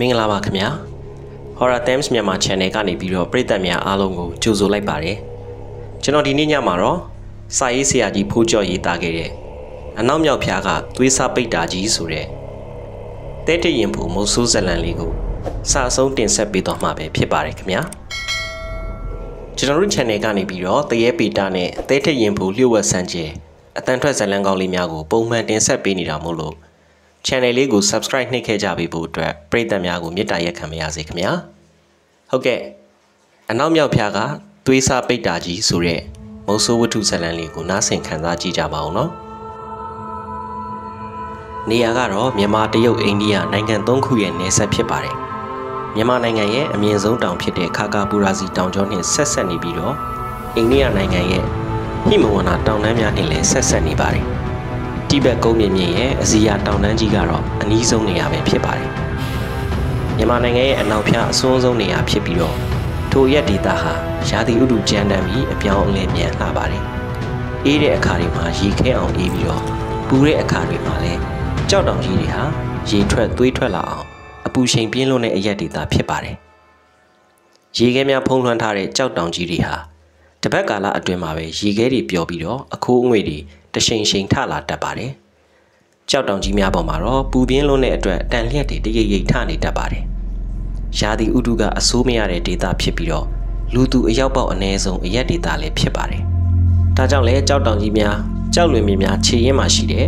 မင်္ဂလာပါခင်ဗျာ Horror Themes မြန်မာ Channel ကနေပြီးတော့ပရိသတ်များအားလုံးကိုကြိုဆိုလိုက်ပါတယ်ကျွန်တော်ဒီနေ့ညမှာတော့စာရေးဆရာကြီးဖိုးကျော်ရေးသားခဲ့တဲ့အနောက်မြောက်ဖျားကသွေးစားပိတ်တာကြီးဆိုတဲ့တဲတရင်ဖူမုတ်ဆိုးဇလန်လေးကိုစာအဆုံးတင်ဆက်ပေးတော့မှာပဲဖြစ်ပါတယ်ခင်ဗျာကျွန်တော်တို့ channel ကနေပြီးတော့တရေပီတာနဲ့တဲတရင်ဖူလျှို့ဝှက်ဆန်းကျဲအတန်ထွက်ဇလန်ကောင်းလေးများကိုပုံမှန်တင်ဆက်ပေးနေတာမို့လို့ channel လေးကို subscribe နှိပ်ခဲ့ကြပေးဖို့အတွက်ပရိသတ်များကိုမေတ္တာရက်ခံပါရစေခင်ဗျာဟုတ်ကဲ့အနောက်မြောက်ဖျားကသွေးစားပိတ်တာကြီးဆိုတဲ့မုတ်ဆိုးဝတ္ထုဇာတ်လမ်းလေးကိုနားဆင်ခံစားကြည့်ကြပါအောင်နော်နေရာကတော့မြန်မာတရုတ်အိန္ဒိယနိုင်ငံသုံးခုရဲ့နယ်စပ်ဖြစ်ပါတယ်မြန်မာနိုင်ငံရဲ့အမြင့်ဆုံးတောင်ဖြစ်တဲ့ခါကာပူရာစီတောင်ကျောနှင့်ဆက်ဆက်နေပြီးတော့အိန္ဒိယနိုင်ငံရဲ့ဟိမဝန္တာတောင်တန်းများနှင့်လည်းဆက်ဆက်နေပါတယ် တိဘက်ကုန်းမြင့်မြင့်ရဲ့အစီယာတောင်တန်းကြီးကတော့အနည်းဆုံးနေရာပဲဖြစ်ပါတယ်မြန်မာနိုင်ငံရဲ့အနောက်ဖြားအစွန်းဆုံးနေရာဖြစ်ပြီးတော့ထိုရက်ဒေတာဟာရာသီဥတုကြမ်းတမ်းပြီးအပြောင်းအလဲမြန်လာပါတယ်အေးတဲ့အခါတွေမှာရေခဲအောင်အေးပြီးတော့ပူတဲ့အခါတွေမှာလည်းကြောက်တောင်ကြီးတွေဟာရေထွက်သွေးထွက်လာအောင်အပူချိန်ပြင်းလွန်းတဲ့အရက်ဒေတာဖြစ်ပါတယ်ရေခဲများဖုံးလွှမ်းထားတဲ့ကြောက်တောင်ကြီးတွေဟာတပတ်ကာလအတွင်းမှာပဲရေခဲတွေပျော်ပြီးတော့အခိုးအငွေ့တွေ တရှိန်ရှိန်ထလာတတ်ပါတယ်။ကြောက်တောင်ကြီးများပေါ်မှာတော့ပူပြင်းလွန်းတဲ့အတွက်တန်လျက်တွေတရိပ်ရိပ်ထနေတတ်ပါတယ်။ရာသီဥတုကအဆိုးမရတဲ့ဒေသဖြစ်ပြီးတော့လူသူအရောက်ပေါက်အ ਨੇ ဆုံးအရက်ဒေသလည်းဖြစ်ပါတယ်။ဒါကြောင့်လဲကြောက်တောင်ကြီးများကြောက်လွင်မြေများခြေရင်းမှာရှိတဲ့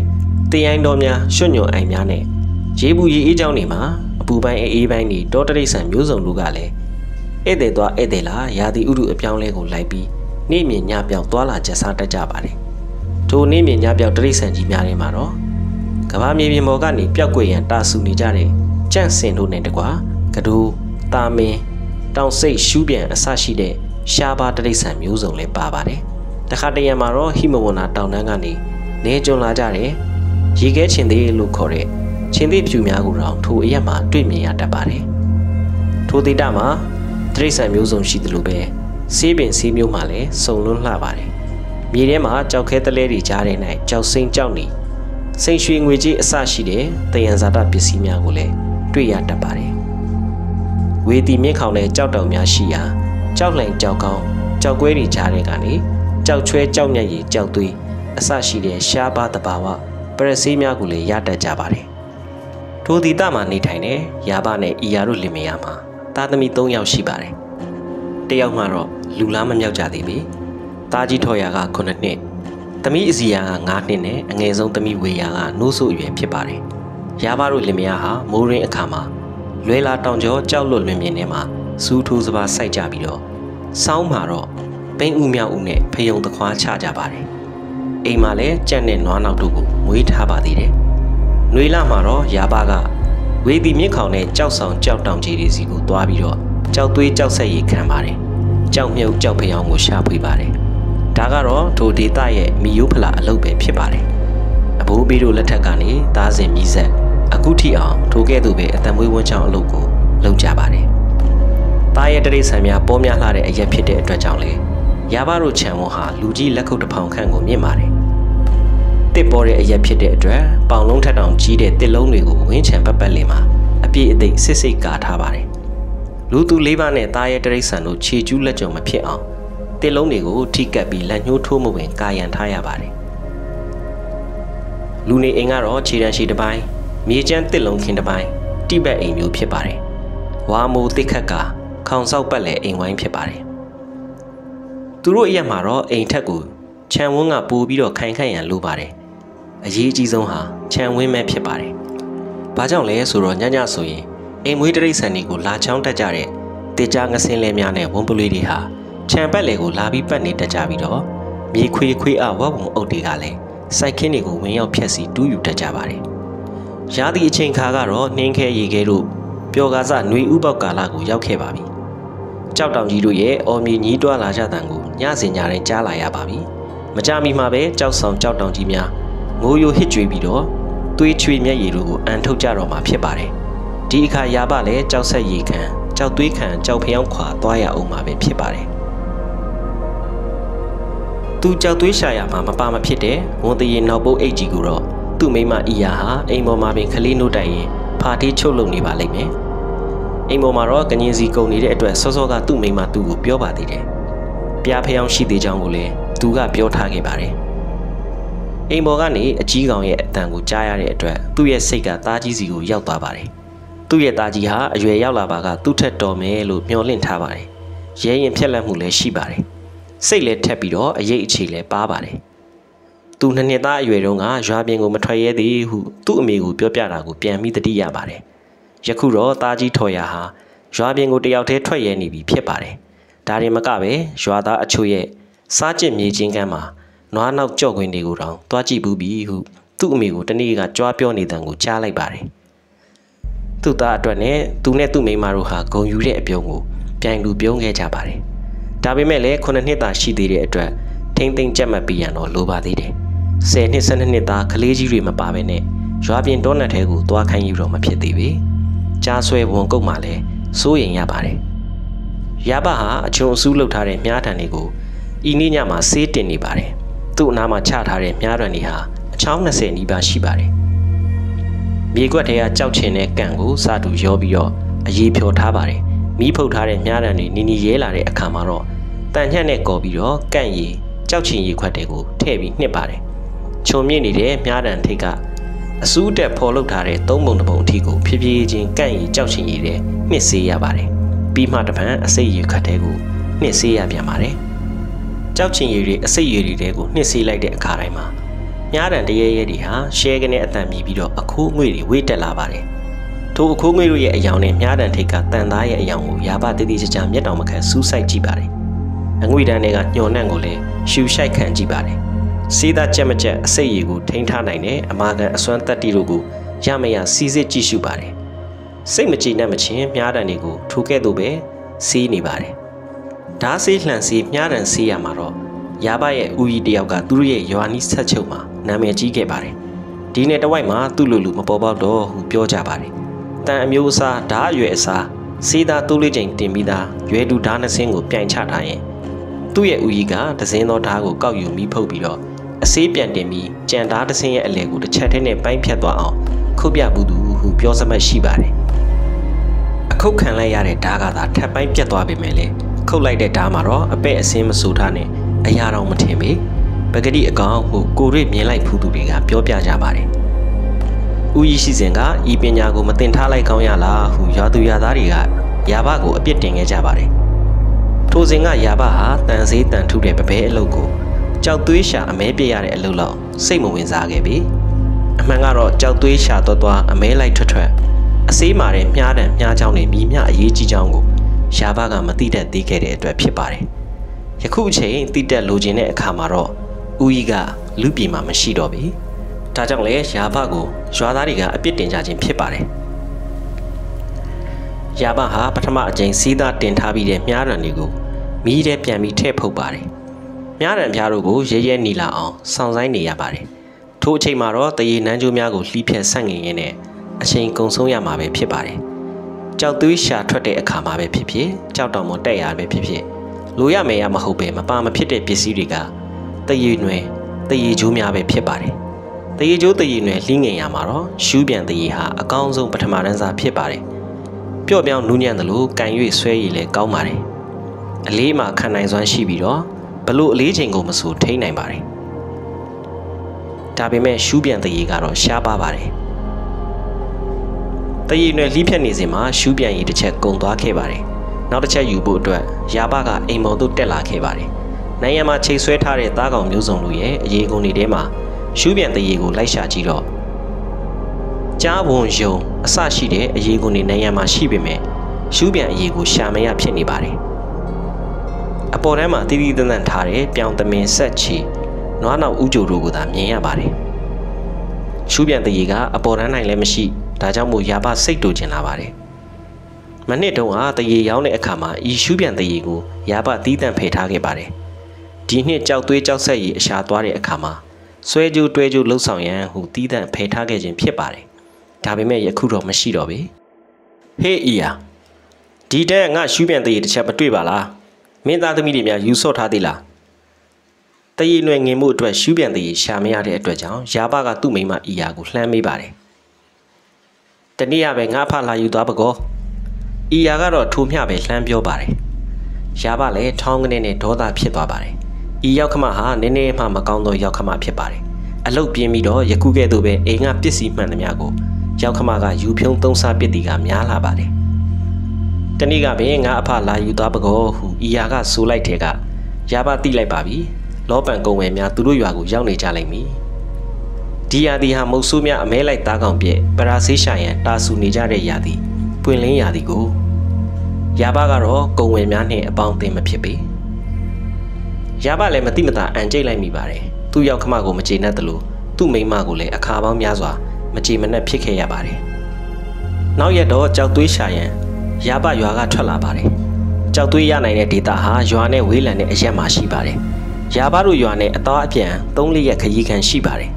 တရိုင်းတော်များရွှွညွန်အိမ်များနဲ့ရေဘူးရေအေးချောင်းတွေမှာအပူပိုင်းအေးပိုင်းတွေတောတရိတ်ဆန်မျိုးစုံတို့ကလည်းဧည့်သည်သွားဧည့်သည်လာရာသီဥတုအပြောင်းလဲကိုလိုက်ပြီးနေ့မြင်ညပြောင်သွားလာကျဆတတ်ကြပါတယ် ထိုနေ့မြင်ညပြောင်တရိတ်ဆန်ကြီးများထဲမှာတော့ကဘာမြေပြင်ပေါ်ကနေပျောက်ကွယ်ရန်တာဆူနေကြတဲ့ကြန့်စင်တို့နဲ့တကွာကဒိုးတာမင်းတောင်စိတ်ရှူးပြန်အဆရှိတဲ့ရှားပါတရိတ်ဆန်မျိုးစုံလည်းပါပါတယ်တခါတရံမှာတော့ဟိမဝန္တာတောင်တန်းကနေနေကြုံလာကြတဲ့ရေခဲချင်းသေးလို့ခေါ်တဲ့ချင်းသေးဖြူများကိုတော့ထိုအရက်မှာတွေ့မြင်ရတတ်ပါတယ်ထိုဒေတာမှာတရိတ်ဆန်မျိုးစုံရှိသလိုပဲဆေးပင်ဆေးမျိုးမှလည်းစုံလွန်းလှပါတယ် မြေထဲမှာကြောက်ခဲတလဲတွေကြားတဲ့၌ကြောက်စိမ့်ကြောက်နေစိန်ရွှေငွေကြီးအစရှိတဲ့တယံဇာတပစ္စည်းများကိုလည်းတွေ့ရတတ်ပါတယ်ဝေတီမြင့်ခေါင်တဲ့ကြောက်တောင်များရှိရာကြောက်လှန်ကြောက်ကောင်းကြောက်ကွဲတွေကြားတဲ့ကနေကြောက်ချွဲကြောက်ညက်ရည်ကြောက်သွေးအစရှိတဲ့ရှားပါတဘာဝပရစီများကိုလည်းရတတ်ကြပါတယ်ထိုဒီတမှာနေထိုင်တဲ့ရာဘနဲ့အီယာတို့လင်မယားမှာသားသမီး၃ယောက်ရှိပါတယ်တယောက်မှတော့လူလားမမြောက်ကြသေးပြီ တားကြီးထော်ရာက9နှစ်သမီးအစီယာက9နှစ်နဲ့အငယ်ဆုံးသမီးဝေယာကနှိုးဆုအရွယ်ဖြစ်ပါတယ်ရာဘတို့လင်မယားဟာမိုးရင်းအခါမှာလွဲလာတောင်ကျော်ကြောက်လွတ်လွင်မြင်ထဲမှာစူးထိုးစပါစိုက်ကြပြီးတော့စောင်းမှာတော့ပိန်းဦးမြောက်ဦးနဲ့ဖယုံတခွားချကြပါတယ်အိမ်မှာလည်းကြက်နဲ့နွားနောက်တို့ကိုမွေးထားပါသေးတယ်။နှွေလာမှာတော့ရာဘကဝေဒီမြင့်ခေါင်နဲ့ကြောက်ဆောင်ကြောက်တောင်ကြီးတွေစီကိုသွားပြီးတော့ကြောက်သွေးကြောက်ဆက်ရည်ခံပါတယ်။ကြောက်မြုပ်ကြောက်ဖျောင်းကိုရှာဖွေပါတယ်။ ဒါကတော့ထိုဒေတာရဲ့မီယိုဖလာအလုပ်ပဲဖြစ်ပါတယ်။အဘိုးဘီတို့လက်ထက်ကနေသားစဉ်မြည်ဆက်အခုထိအောင်ထိုကဲ့သို့ပဲအတံမွေးဝန်းချောင်းအလုပ်ကိုလုပ်ကြပါတယ်။သားရဲ့တရိษံများပေါ်များလှတဲ့အရက်ဖြစ်တဲ့အတွက်ကြောင့်လေရပါတို့ခြံဝန်းဟာလူကြီးလက်ခုပ်တစ်ဖောင်ခန့်ကိုမြင့်ပါတယ်။တစ်ပေါ်တဲ့အရက်ဖြစ်တဲ့အတွက်ပေါင်လုံးထက်တောင်ကြီးတဲ့တစ်လုံးတွေကိုဝင်းချံပတ်ပတ်လေးမှာအပြည့်အသိစစ်စစ်ကာထားပါတယ်။လူသူလေးပါးနဲ့သားရဲ့တရိษံတို့ခြေကျူးလက်ကြုံမဖြစ်အောင် တစ်လုံးတွေကိုထိကပ်ပြီးလက်ညှိုးထိုးမဝင်ကာယံထားရပါတယ်။လူနေအိမ်ကတော့ခြေတန်းရှိတစ်ပိုင်းမြေကျန်းတစ်လုံးခင်းတစ်ပိုင်းတိဘက်အိမ်မျိုးဖြစ်ပါတယ်။ဝါမိုတစ်ခက်ကခေါင်ဆောက်ပတ်လည်အိမ်ဝိုင်းဖြစ်ပါတယ်။သူတို့အရက်မှာတော့အိမ်ထက်ကိုခြံဝန်းကပိုးပြီးတော့ခိုင်ခိုင်ရန်လိုပါတယ်။အရေးအကြီးဆုံးဟာခြံဝန်းပဲဖြစ်ပါတယ်။ဘာကြောင့်လဲဆိုတော့ညညဆိုရင်အိမ်မွေးတရိษံတွေကိုလာချောင်းတက်ကြတဲ့တေချာငစင်းလဲများနဲ့ဝန်းပလွေတွေဟာ ခြံပတ်လေကိုလာပြီးပတ်နေတတ်ကြပြီးတော့မြေခွေခွေအဝဝုံအုပ်တွေကလည်းစိုက်ခင်းတွေကိုဝင်ရောက်ဖျက်ဆီးတူးယူတတ်ကြပါတယ်။ရာသီအချိန်ခါကတော့နှင်းခဲရေခဲတို့ပျော်ကားစຫນွေဥပေါက်ကာလကိုရောက်ခဲ့ပါပြီ။ကြောက်တောင်ကြီးတို့ရဲ့အော်မြေညီးတွားလာကြတဲ့ကိုညစင်ညတိုင်းကြားလာရပါပြီ။မကြမီမှာပဲကြောက်ဆောင်ကြောက်တောင်ကြီးများငိုယိုဟစ်ကြွေးပြီးတော့သွေးချွေမျက်ရည်တို့ကိုအန်ထုတ်ကြတော့မှာဖြစ်ပါတယ်။ဒီအခါရာပလည်းကြောက်ဆက်ရည်ခံကြောက်သွေးခံကြောက်ဖျောင်းခွာသွားရအောင်မှာပဲဖြစ်ပါတယ်။ သူကြောက်သွေးရှာရမှာမပါမဖြစ်တဲ့ဝန်တရေနောက်ပုတ်အိတ်ကြီးကိုတော့သူ့မိမအီယာဟာအိမ်ပေါ်မှာပင်ခလေးနို့တိုင်ရင်ဖာတီးချုပ်လုံနေပါလိမ့်မယ်အိမ်ပေါ်မှာတော့ကငင်းစီကုန်နေတဲ့အတွက်စောစောကသူ့မိန်းမသူ့ကိုပြောပါသေးတယ်ပြားဖျောင်းရှိသေးကြောင်းကိုလည်းသူကပြောထားခဲ့ပါတယ်အိမ်ပေါ်ကနေအကြီးကောင်ရဲ့အတန်ကိုကြားရတဲ့အတွက်သူ့ရဲ့စိတ်ကသားကြီးစီကိုရောက်သွားပါတယ်သူ့ရဲ့သားကြီးဟာအရွယ်ရောက်လာပါကသူ့ထက်တော်မယ်လို့မျှော်လင့်ထားပါတယ်ရဲရင်ဖြက်လက်မှုလည်းရှိပါတယ် စိတ်လည်းထက်ပြီးတော့အရေးအခြေလည်းပါပါတယ်သူနှစ်နှစ်သားအရွယ်တုန်းကရွာပြင်ကိုမထွက်ရဲသေးဟုသူ့အမေကိုပြောပြတာကိုပြန်ပြီးတတိရပါတယ်ယခုတော့သားကြီးထော်ရဟာရွာပြင်ကိုတယောက်တည်းထွက်ရဲနေပြီဖြစ်ပါတယ်ဒါရင်မကပဲရွာသားအချို့ရဲ့စားကျစ်မြေချင်းကမ်းမှာနွားနောက်ကြော့ခွင်းတွေကိုတောင်တွားကြည့်ဘူးပြီဟုသူ့အမေကိုတနေ့ကကြွားပြောနေတဲ့ကိုကြားလိုက်ပါတယ်သူ့သားအတွက်နဲ့သူနဲ့သူ့မိန်းမတို့ဟာဂုံယူတဲ့အပြုံးကိုပြိုင်လူပြုံးခဲ့ကြပါတယ် ဒါပေမဲ့လည်း9နှစ်သာရှိသေးတဲ့အတွက်ထိမ့်သိမ့်ကြက်မှတ်ပြီးရတော့လိုပါသေးတယ်10နှစ်12နှစ်သားကလေးကြီးတွေမပါဘဲနဲ့ရွာပြင်တောနက်ထဲကိုသွားခိုင်းယူတော့မဖြစ်သေးပေကြားဆွဲဝန်ကုတ်မှလည်းစိုးရင်ရပါတယ်ရဘဟာအချုံအစူးလှုပ်ထားတဲ့မြားတံတွေကိုဤနေ့ညမှာဆေးတင်နေပါတယ်သူ့အနားမှာချထားတဲ့မြားတံတွေဟာအချောင်း20နီးပါးရှိပါတယ်မြေကွက်ထဲကကြောက်ချင်တဲ့ကံကိုစတူရောပြီးတော့အရေးဖြော်ထားပါတယ်မိဖုတ်ထားတဲ့မြားတံတွေနီနီရဲလာတဲ့အခါမှာတော့ တန်ညက်နဲ့ကော်ပြီးတော့ကန့်ရည်ကြောက်ချင်ရည်ခွက်တွေကိုထည့်ပြီးနှစ်ပါတယ်ခြုံမြင့်နေတဲ့မြားတံထိတ်ကအစူးတက်ဖော်လုပ်ထားတဲ့သုံးပုံတစ်ပုံအထိကိုဖြည်းဖြည်းချင်းကန့်ရည်ကြောက်ချင်ရည်တဲ့နှစ်ဆေးရပါတယ်ပြီးမှတပံအစိတ်ရည်ခွက်တဲ့ကိုနှစ်ဆေးရပြန်ပါတယ်ကြောက်ချင်ရည်တွေအစိတ်ရည်တွေကိုနှစ်ဆေးလိုက်တဲ့အခါတိုင်းမှာမြားတံတရေရဲတွေဟာရှဲကနေအတန်မြည်ပြီးတော့အခိုးငွေတွေဝေးတက်လာပါတယ်ထိုအခိုးငွေတို့ရဲ့အယောင်နဲ့မြားတံထိတ်ကတန်သားရဲ့အယောင်ကိုရာဘတည်တည်ချာချာမျက်တောင်မခံစူးစိုက်ကြည့်ပါတယ် အငွေတန်းတွေကညှော်နှံ့ကိုလည်းရှူရှိုက်ခံကြည့်ပါတယ်စေးသားကြက်မကြက်အစိတ်ရည်ကိုထိန်းထားနိုင်တဲ့အမာခံအစွမ်းတက်တီတို့ကိုရမရစီစစ်ကြည့်ရှုပါတယ်စိတ်မကြည်နဲ့မချင်းမြားတံတွေကိုထိုကဲ့သို့ပဲစီးနေပါတယ်ဓားဆေးလှန်စီးမြားတံစီးရမှာတော့ရာဘရဲ့ဦးကြီးတယောက်ကသူတို့ရဲ့ရွာနီးဆက်ချုပ်မှာနာမည်ကြီးခဲ့ပါတယ်ဒီနေ့တဝိုက်မှာသူ့လူလူမပေါ်ပေါက်တော့ဟုပြောကြပါတယ်တန်အမျိုးအစားဓားအရွယ်အစားစေးသားတိုးလေးချိန်တင်ပြီးသားရွယ်တူဓားနှစင်းကိုပြိုင်ချထားရင် သူ့ရဲ့ဦးကြီးကဒဇင်းသောဓားကိုကောက်ယူမိဖုတ်ပြီးတော့အစေးပြန်တင်ပြီးကြံဓားတစ်စင်းရဲ့အလဲကိုတစ်ချက်တည်းနဲ့ပိုင်းဖြတ်သွားအောင်ခုတ်ပြဘူးသူဟုပြောစမှတ်ရှိပါတယ်အခုတ်ခံလိုက်ရတဲ့ဓားကသာထပ်ပိုင်းပြတ်သွားပေမဲ့လည်းခုတ်လိုက်တဲ့ဓားမှာတော့အပဲ့အစင်းမဆူထားနဲ့အရာတော်မထင်ပေပဂတိအကောင်ဟုကိုရွေမြင်လိုက်ဖူးသူတွေကပြောပြကြပါတယ်။ဦးကြီးရှိစဉ်ကဤပညာကိုမတင်ထားလိုက်ကောင်းရလားဟုရွာသူရွာသားတွေကယာဘကိုအပြစ်တင်ခဲ့ကြပါတယ်။ ထိုစဉ်ကယာဘဟာတန်ဆေးတန်ထုတဲ့ပပဲအလုပ်ကိုကြောက်သွေးရှာအမဲပြရတဲ့အလုပ်လောက်စိတ်မဝင်စားခဲ့ပြီ။အမှန်ကတော့ကြောက်သွေးရှာတော့တော့အမဲလိုက်ထွက်ထွက်အစေးမာတဲ့မြားတံမြားချောင်းတွေမိမြအရေးကြီးချောင်းကိုယာဘကမသိတတ်သေးခဲ့တဲ့အတွက်ဖြစ်ပါတယ်။ယခုအချိန်တိတက်လိုချင်တဲ့အခါမှာတော့ဦးကြီးကလူပြည်မှာမရှိတော့ပြီ။ဒါကြောင့်လေယာဘကိုရွာသားတွေကအပြစ်တင်ကြခြင်းဖြစ်ပါတယ်။ယာဘဟာပထမအကြိမ်စီးသားတင်ထားပြီးတဲ့မြားရံတွေကို မီးထဲပြန်ပြီးထည့်ဖုတ်ပါတယ်။မြားရံပြားတို့ကိုရဲရဲနီလာအောင်စောင့်ဆိုင်နေရပါတယ်။ထိုအချိန်မှာတော့တရေနန်းကျိုးများကိုလှီးဖြက်ဆန့်ငင်ရင်းနဲ့အချိန်ကုန်ဆုံးရမှာပဲဖြစ်ပါတယ်။ကြောက်သွေးရှာထွက်တဲ့အခါမှာပဲဖြစ်ဖြစ်ကြောက်တောင်မတက်ရပဲဖြစ်ဖြစ်လိုရမယ်ရမဟုတ်ပဲမပါမဖြစ်တဲ့ပစ္စည်းတွေကတရေနွယ်တရေကျိုးများပဲဖြစ်ပါတယ်။တရေကျိုးတရေနွယ်လှီးငင်ရမှာတော့ရှူးပြန်တရေဟာအကောင်းဆုံးပထမတန်းစားဖြစ်ပါတယ်။ပျော့ပြောင်းနူးညံ့သလိုကန်၍ဆွဲရည်လည်းကောင်းပါတယ်။ အလေးမှခံနိုင်စွမ်းရှိပြီးတော့ဘလို့အလေးချိန်ကိုမဆိုထိန်းနိုင်ပါတယ်။ဒါပေမဲ့ရှူးပြန်တရေကတော့ရှားပါပါတယ်။တရေနွယ်လှီးဖြတ်နေစဉ်မှာရှူးပြန်ရည်တစ်ချက်ကုံသွားခဲ့ပါတယ်။နောက်တစ်ချက်ယူဖို့အတွက်ရာဘကအိမ်မော်သို့တက်လာခဲ့ပါတယ်။နိုင်ငံမှာချိန်ဆွဲထားတဲ့သားကောင်မျိုးစုံတို့ရဲ့အရေးကုန်တွေထဲမှာရှူးပြန်တရေကိုလိုက်ရှာကြည့်တော့ကြားဘုံယုံအဆရှိတဲ့အရေးကုန်တွေနိုင်ငံမှာရှိပေမဲ့ရှူးပြန်အရေးကိုရှာမရဖြစ်နေပါတယ် အပေါ်တန်းမှာတီးတီးတန်းတန်းထားတဲ့ပြောင်သမင်ဆက်ချီနွားနောက်ဥကြိုတို့ကိုသာမြင်ရပါတယ်ရှူးပြန်တရေကအပေါ်တန်းနိုင်လည်းမရှိဒါကြောင့်မို့ရာဘစိတ်တူကျင်လာပါတယ်မနှစ်တုန်းကတရေရောင်းတဲ့အခါမှာဤရှူးပြန်တရေကိုရာဘတီးတန့်ဖယ်ထားခဲ့ပါတယ်ဒီနှစ်ကြောက်သွေးကြောက်ဆက်ရည်အရှာသွားတဲ့အခါမှာဆွဲကြိုးတွဲကြိုးလှုပ်ဆောင်ရန်ဟူတီးတန့်ဖယ်ထားခဲ့ခြင်းဖြစ်ပါတယ်။ဒါပေမဲ့ယခုတော့မရှိတော့ပေ။ဟေးအီယာဒီတဲ့ငါရှူးပြန်တရေတစ်ချက်မတွေ့ပါလား။ မင်းသားသမီးတွေများယူဆော့ထားသေးလား။တရေနွယ်ငင်မှုအတွက်ရှူးပြန်တရေရှာမရတဲ့အတွက်ကြောင့်ရာဘကသူ့မိမအီယာကိုလှမ်းမေးပါတယ်။တနေ့ရပဲငါဖလာယူသွားပကော။ဤယာကတော့ထိုမျှပဲလှမ်းပြောပါတယ်။ရာဘလည်းထောင်းကနေနဲ့ဒေါသဖြစ်သွားပါတယ်။ဤရောက်ခမဟာနည်းနည်းမှမကောင်းသောရောက်ခမဖြစ်ပါတယ်။အလုတ်ပြင်းပြီးတော့ယခုကဲ့သို့ပဲအိမ်ကပစ္စည်းမှန်သမျှကိုရောက်ခမကယူဖြုံးသုံးစားပစ်တီကများလာပါတယ်။ တနေ့ကပင်ငါအဖလာယူသွားပကောဟုဤယာကဆိုလိုက်တဲ့ကရာဘတိလိုက်ပါပြီ။လောပန်ကုံဝယ်များသူတို့ရွာကိုရောက်နေကြလိမ့်မည်။ဒီယာဒီဟာမုတ်ဆိုးများအမဲလိုက်သားကောင်ပြည့်ပရာဆေးရှာရန်တာဆူနေကြတဲ့ယာဒီပွင့်လင်းယာဒီကိုယာဘကတော့ကုံဝယ်များနဲ့အပေါင်းအသင်းမဖြစ်ပေယာဘလည်းမတိမတာအန်ကျိတ်လိုက်မိပါတယ်သူ့ရောက်ခမကိုမကျေနပ်တယ်လို့သူ့မိန်းမကိုလည်းအခါပေါင်းများစွာမကြေမနက်ဖြစ်ခဲ့ရပါတယ်နောက်ရက်တော့ကြောက်သွေးရှာရန် ယာဘရွာကထွက်လာပါတယ်ကြောက်သွေးရနိုင်တဲ့ဒေတာဟာရွာနဲ့ဝေးလံတဲ့အရက်မှာရှိပါတယ်ယာဘတို့ရွာနဲ့အသားအပြန်၃လရက်ခရီးခံရှိပါတယ်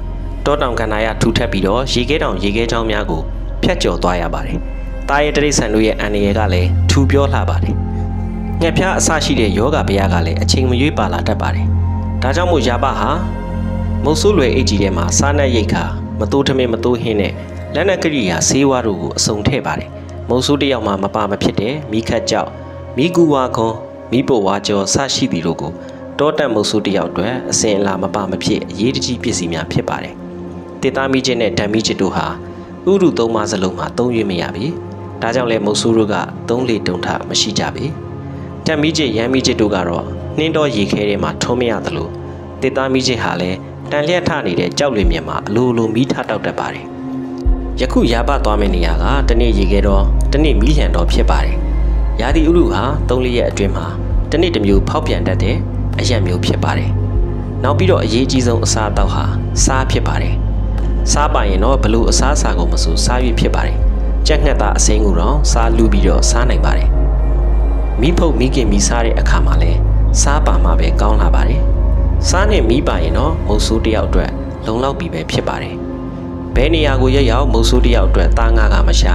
တောတောင်ကန္နာရထူထပ်ပြီးတော့ရေခဲတောင်ရေခဲချောင်းများကိုဖျက်ကျော်သွားရပါတယ်။တာရဲတရိษံတို့ရဲ့အန္တရာယ်ကလည်းထူပြောလှပါတယ်။ငှက်ဖျားအဆရှိတဲ့ယောဂဗျာကလည်းအချိန်မရွေးပါလာတတ်ပါတယ်။ဒါကြောင့်မို့ယာပဟာမုတ်ဆိုးလွယ်အိတ်ကြီးထဲမှာစားနပ်ရိတ်ခါမတိုးထမင်းမတိုးဟင်းနဲ့လက်နက်ကရိယာဆေးဝါးတို့ကိုအစုံထည့်ပါတယ်။ မုတ်ဆိုးတယောက်မှမပါမဖြစ်တဲ့မိခတ်ကြောက်မိကူဝါခွန်မိပိုဝါကျော်ဆရှိသည်တို့ကိုတောတက်မုတ်ဆိုးတယောက်အတွက်အစင်အလာမပါမဖြစ်အရေးတကြီးပစ္စည်းများဖြစ်ပါတယ်။တစ်သားမိချင်းနဲ့ဓာတ်မိချစ်တို့ဟာဥရုသုံးပါးစလုံးမှာသုံးရွေးမရပြီ။ဒါကြောင့်လဲမုတ်ဆိုးတို့ကသုံးလေတုံထမရှိကြပြီ။ဓာတ်မိချစ်ရမ်းမိချစ်တို့ကတော့နှင်းတော်ရေခဲထဲမှာထုံးမရသလိုတစ်သားမိချစ်ဟာလည်းတန်လျက်ထနေတဲ့ကြောက်လွင်မြက်မှာအလိုလိုမိထတောက်တတ်ပါတယ်။ ယခုရာပသွားမယ့်နေရာကတနေ့ရေခဲတော့တနေ့မီးလျံတော့ဖြစ်ပါတယ်။ရာသီဥတုဟာ၃လရက်အတွင်းမှာတနေ့တစ်မျိုးဖောက်ပြန်တတ်တဲ့အရက်မျိုးဖြစ်ပါတယ်။နောက်ပြီးတော့အရေးကြီးဆုံးအစားအသောက်ဟာစားဖြစ်ပါတယ်။စားပါရင်တော့ဘလို့အစားအစာကိုမဆိုစား၍ဖြစ်ပါတယ်ကြက်ငှက်သားအစိမ်းကိုတော့စားလူပြီးတော့စားနိုင်ပါတယ်မိဖုတ်မိခင်မိစားတဲ့အခါမှာလည်းစားပါမှပဲကောင်းလာပါတယ်စားနဲ့မိပါရင်တော့မုတ်ဆိုးတယောက်အတွက်လုံလောက်ပြီပဲဖြစ်ပါတယ် ဘယ်နေရာကိုရရောက်မုတ်ဆိုးတယောက်အတွက်သားငါကမရှာ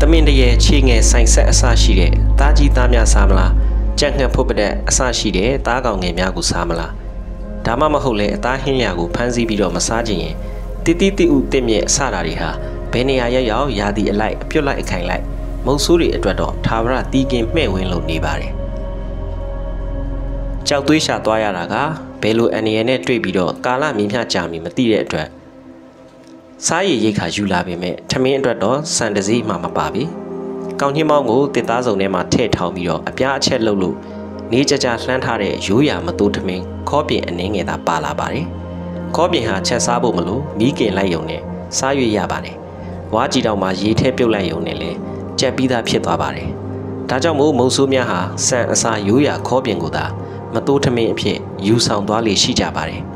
တမင်တရေခြေငယ်ဆိုင်ဆက်အစရှိတဲ့သားကြီးသားများစားမလားကြက်ငှက်ဖုတ်ပတဲ့အစရှိတဲ့သားကောင်ငယ်များကိုစားမလားဒါမှမဟုတ်လဲအသားဟင်းရကိုဖမ်းဆီးပြီးတော့မစားခြင်းရင်တိတိတိဥတင့်မြဲအစတာတွေဟာဘယ်နေရာရောက်ရောက်ရာသီအလိုက်အပြုတ်လိုက်အခိုင်လိုက်မုတ်ဆိုးတွေအတွက်တော့သာဝရတီးကင်မှဲ့ဝင်းလို့နေပါတယ်ကြောက်သွေးရှာသွားရတာကဘယ်လိုအန်ရနဲ့တွေ့ပြီးတော့ကာလမြင့်မြကြာမီမသိတဲ့အတွက် စားရည်ရိတ်ခါယူလာပေမဲ့ထမင်းအတွက်တော့စံတစည်းမှမပါပြီကောင်းချင်းမောင်းကိုတစ်သားစုံထဲမှာထည့်ထောင်ပြီးတော့အပြားအချက်လှုပ်လို့နေကြကြလှမ်းထားတဲ့ရိုးရာမတိုးထမင်းခေါ်ပြင်အနှင်းငယ်သာပါလာပါတယ်ခေါပြင်ဟာချက်စားဖို့မလို့မီးကင်လိုက်ယုံနဲ့စားရွေရပါတယ်။ဝါကြည်တောင်မှာရေထဲပြုတ်လိုက်ယုံနဲ့လေကြက်ပြီးသားဖြစ်သွားပါတယ်။ဒါကြောင့်မို့မုံဆိုးများဟာစံအစာရိုးရာခေါပြင်ကိုသာမတိုးထမင်းအဖြစ်ယူဆောင်သွားလေရှိကြပါတယ်။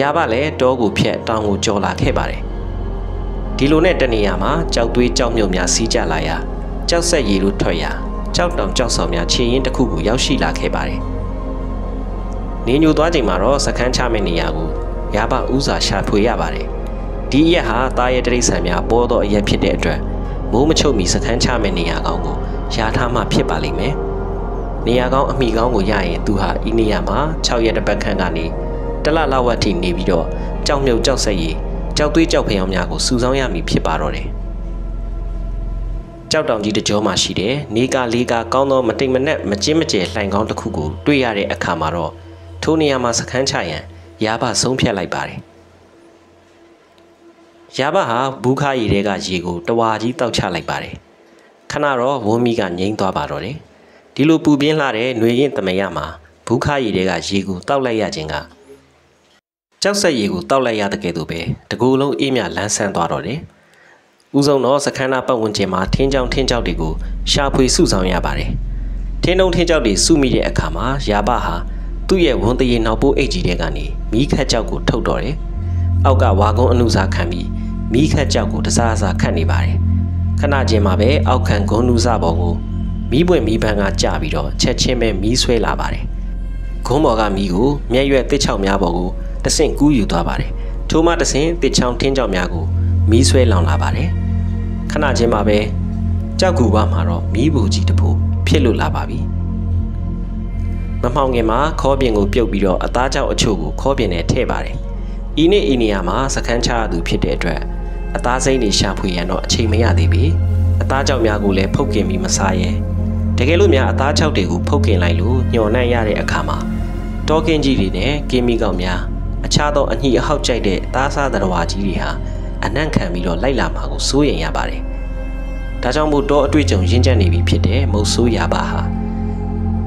ရပါလေတောကိုဖြတ်တောင်ကိုကြော်လာခဲ့ပါတယ်။ဒီလိုနဲ့တနေရာမှာကြောက်သွေးကြောက်မြုပ်များစီးကြလာရာကြောက်ဆက်ရည်တို့ထွက်ရာကြောက်တောင်ကြောက်ဆောင်များခြေရင်တစ်ခုကိုရောက်ရှိလာခဲ့ပါတယ်။နေညိုသွားချိန်မှာတော့စခန်းချမယ့်နေရာကိုရပါဥစာရှာဖွေရပါတယ်ဒီအရက်ဟာတာရဲတရိษံများပေါ်သောအရက်ဖြစ်တဲ့အတွက်မိုးမချုပ်မီစခန်းချမယ့်နေရာကောင်းကိုရှာထားမှဖြစ်ပါလိမ့်မယ်နေရာကောင်းအမိကောင်းကိုရရင်သူဟာဤနေရာမှာ6ရက်တစ်ပတ်ခန့်ကနေ တလလောက်ဝက်ထိနေပြီးတော့ကြောက်မြုပ်ကြောက်ဆက်ရည်ကြောက်သွေးကြောက်ဖျောင်းများကိုစူဆောင်းရမည်ဖြစ်ပါတော့တယ်ကြောက်တောင်ကြီးတကြောမှာရှိတဲ့နေကာလေးကာကောင်းသောမတိမ်မနက်မကျင်းမကျဲလှိုင်ကောင်းတစ်ခုကိုတွေ့ရတဲ့အခါမှာတော့ထိုနေရာမှာစခန်းချရန်ရာဘဆုံးဖြတ်လိုက်ပါတယ်ရာဘဟာဘူးခါရီတဲကရေကိုတဝါကြီးတောက်ချလိုက်ပါတယ်ခဏတော့ဝန်းမီကငိမ့်သွားပါတော့တယ်ဒီလိုပူပြင်းလာတဲ့ຫນွေရင်တမရမှာဘူးခါရီတဲကရေကိုတောက်လိုက်ရခြင်းက ကြောက်ဆက်ရေကိုတောက်လိုက်ရတဲ့ကဲ့သို့ပဲတကူလုံးအေးမြလန်းဆန်းသွားတော့တယ်ဦးဆုံးတော့စခန်းသားပတ်ဝန်းကျင်မှာထင်းချောင်းထင်းချောက်တွေကိုရှာဖွေစုဆောင်ရပါတယ်ထင်းတုံးထင်းချောက်တွေစုမိတဲ့အခါမှာရာဘဟာသူ့ရဲ့ဝန်တရေနောက်ပိုးအိတ်ကြီးတဲ့ကနေမိခတ်ကြောက်ကိုထုတ်တော့တယ်။အောက်ကဝါကုန်းအနုစာခံပြီးမိခတ်ကြောက်ကိုတစားစားခတ်နေပါတယ်။ခဏချင်းမှာပဲအောက်ခံဂုံနုစာပေါ်ကိုမိပွင့်မိပန်းကကြပြီးတော့ချက်ချင်းပဲမီးဆွဲလာပါတယ်။ဂုံးပေါ်ကမီးကိုမျက်ရွက်တစ်ချောက်များပေါ်ကို တဆင့်ကူးယူသွားပါတယ်။ထို့မှတဆင့်တစ်ချောင်းထင်းချောက်များကိုမီးဆွဲလောင်လာပါတယ်။ခဏချင်းမှာပဲကြောက်ကူပါမှာတော့မီးဘူကြီးတဖို့ဖြစ်လို့လာပါပြီ။မမှောင်ခင်မှာခေါပြင်ကိုပြုတ်ပြီးတော့အသားကြောက်အချို့ကိုခေါပြင်နဲ့ထည့်ပါတယ်။ဤနေ့ဤနေရာမှာစခန်းချရသူဖြစ်တဲ့အတွက်အသားစိမ့်တွေရှာဖွေရန်တော့အချိန်မရသေးပြီအသားကြောက်များကိုလည်းဖုတ်ကင်ပြီးမစားရဲတကယ်လို့များအသားကြောက်တွေကိုဖုတ်ကင်လိုက်လို့ညှော်နှံ့ရတဲ့အခါမှာတောကင်းကြီးတွေနဲ့ကင်းမီကောင်များ အခြားသောအညှိအဟောက်ကြိုက်တဲ့သားစားတော်ဝါကြီးတွေဟာအနံ့ခံပြီးတော့လိုက်လာမှာကိုစိုးရင်ရပါတယ်။ဒါကြောင့်မို့တော့အတွေ့အကြုံရင့်ကျက်နေပြီဖြစ်တဲ့မုတ်ဆိုးရပါဟာ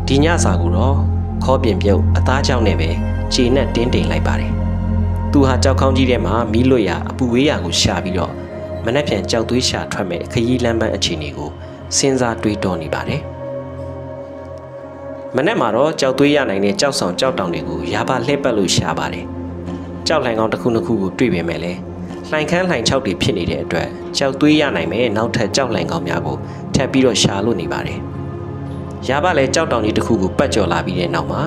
ဒီညစာကိုတော့ခေါ်ပြင်ပြုတ်အသားကြောက်နဲ့ပဲခြေနဲ့တင်းတိမ်လိုက်ပါတယ်။သူဟာကြောက်ခေါင်းကြီးထဲမှာမီးလွတ်ရအပူဝေးရကိုရှာပြီးတော့မနှက်ပြန်ကြောက်သွေးရှာထွက်မဲ့ခရီးလမ်းပန်းအခြေအနေကိုစဉ်းစားတွေးတောနေပါတယ်။မနေ့မှာတော့ကြောက်သွေးရနိုင်တဲ့ကြောက်ဆောင်ကြောက်တောင်တွေကိုရာပါလှည့်ပတ်လို့ရှာပါတယ်။ ကြောက်လှိုင်ကောင်းတစ်ခုနှစ်ခုကိုတွေ့ပေမဲ့လည်းလှိုင်ခန်းလှိုင်ချောက်တွေဖြစ်နေတဲ့အတွက်ကြောက်သွေးရနိုင်မဲ့နောက်ထပ်ကြောက်လှိုင်ကောင်းများကိုထပ်ပြီးတော့ရှာလို့နေပါတယ်။ရာပါလည်းကြောက်တောင်ကြီးတစ်ခုကိုပတ်ကျော်လာပြီးတဲ့နောက်မှာ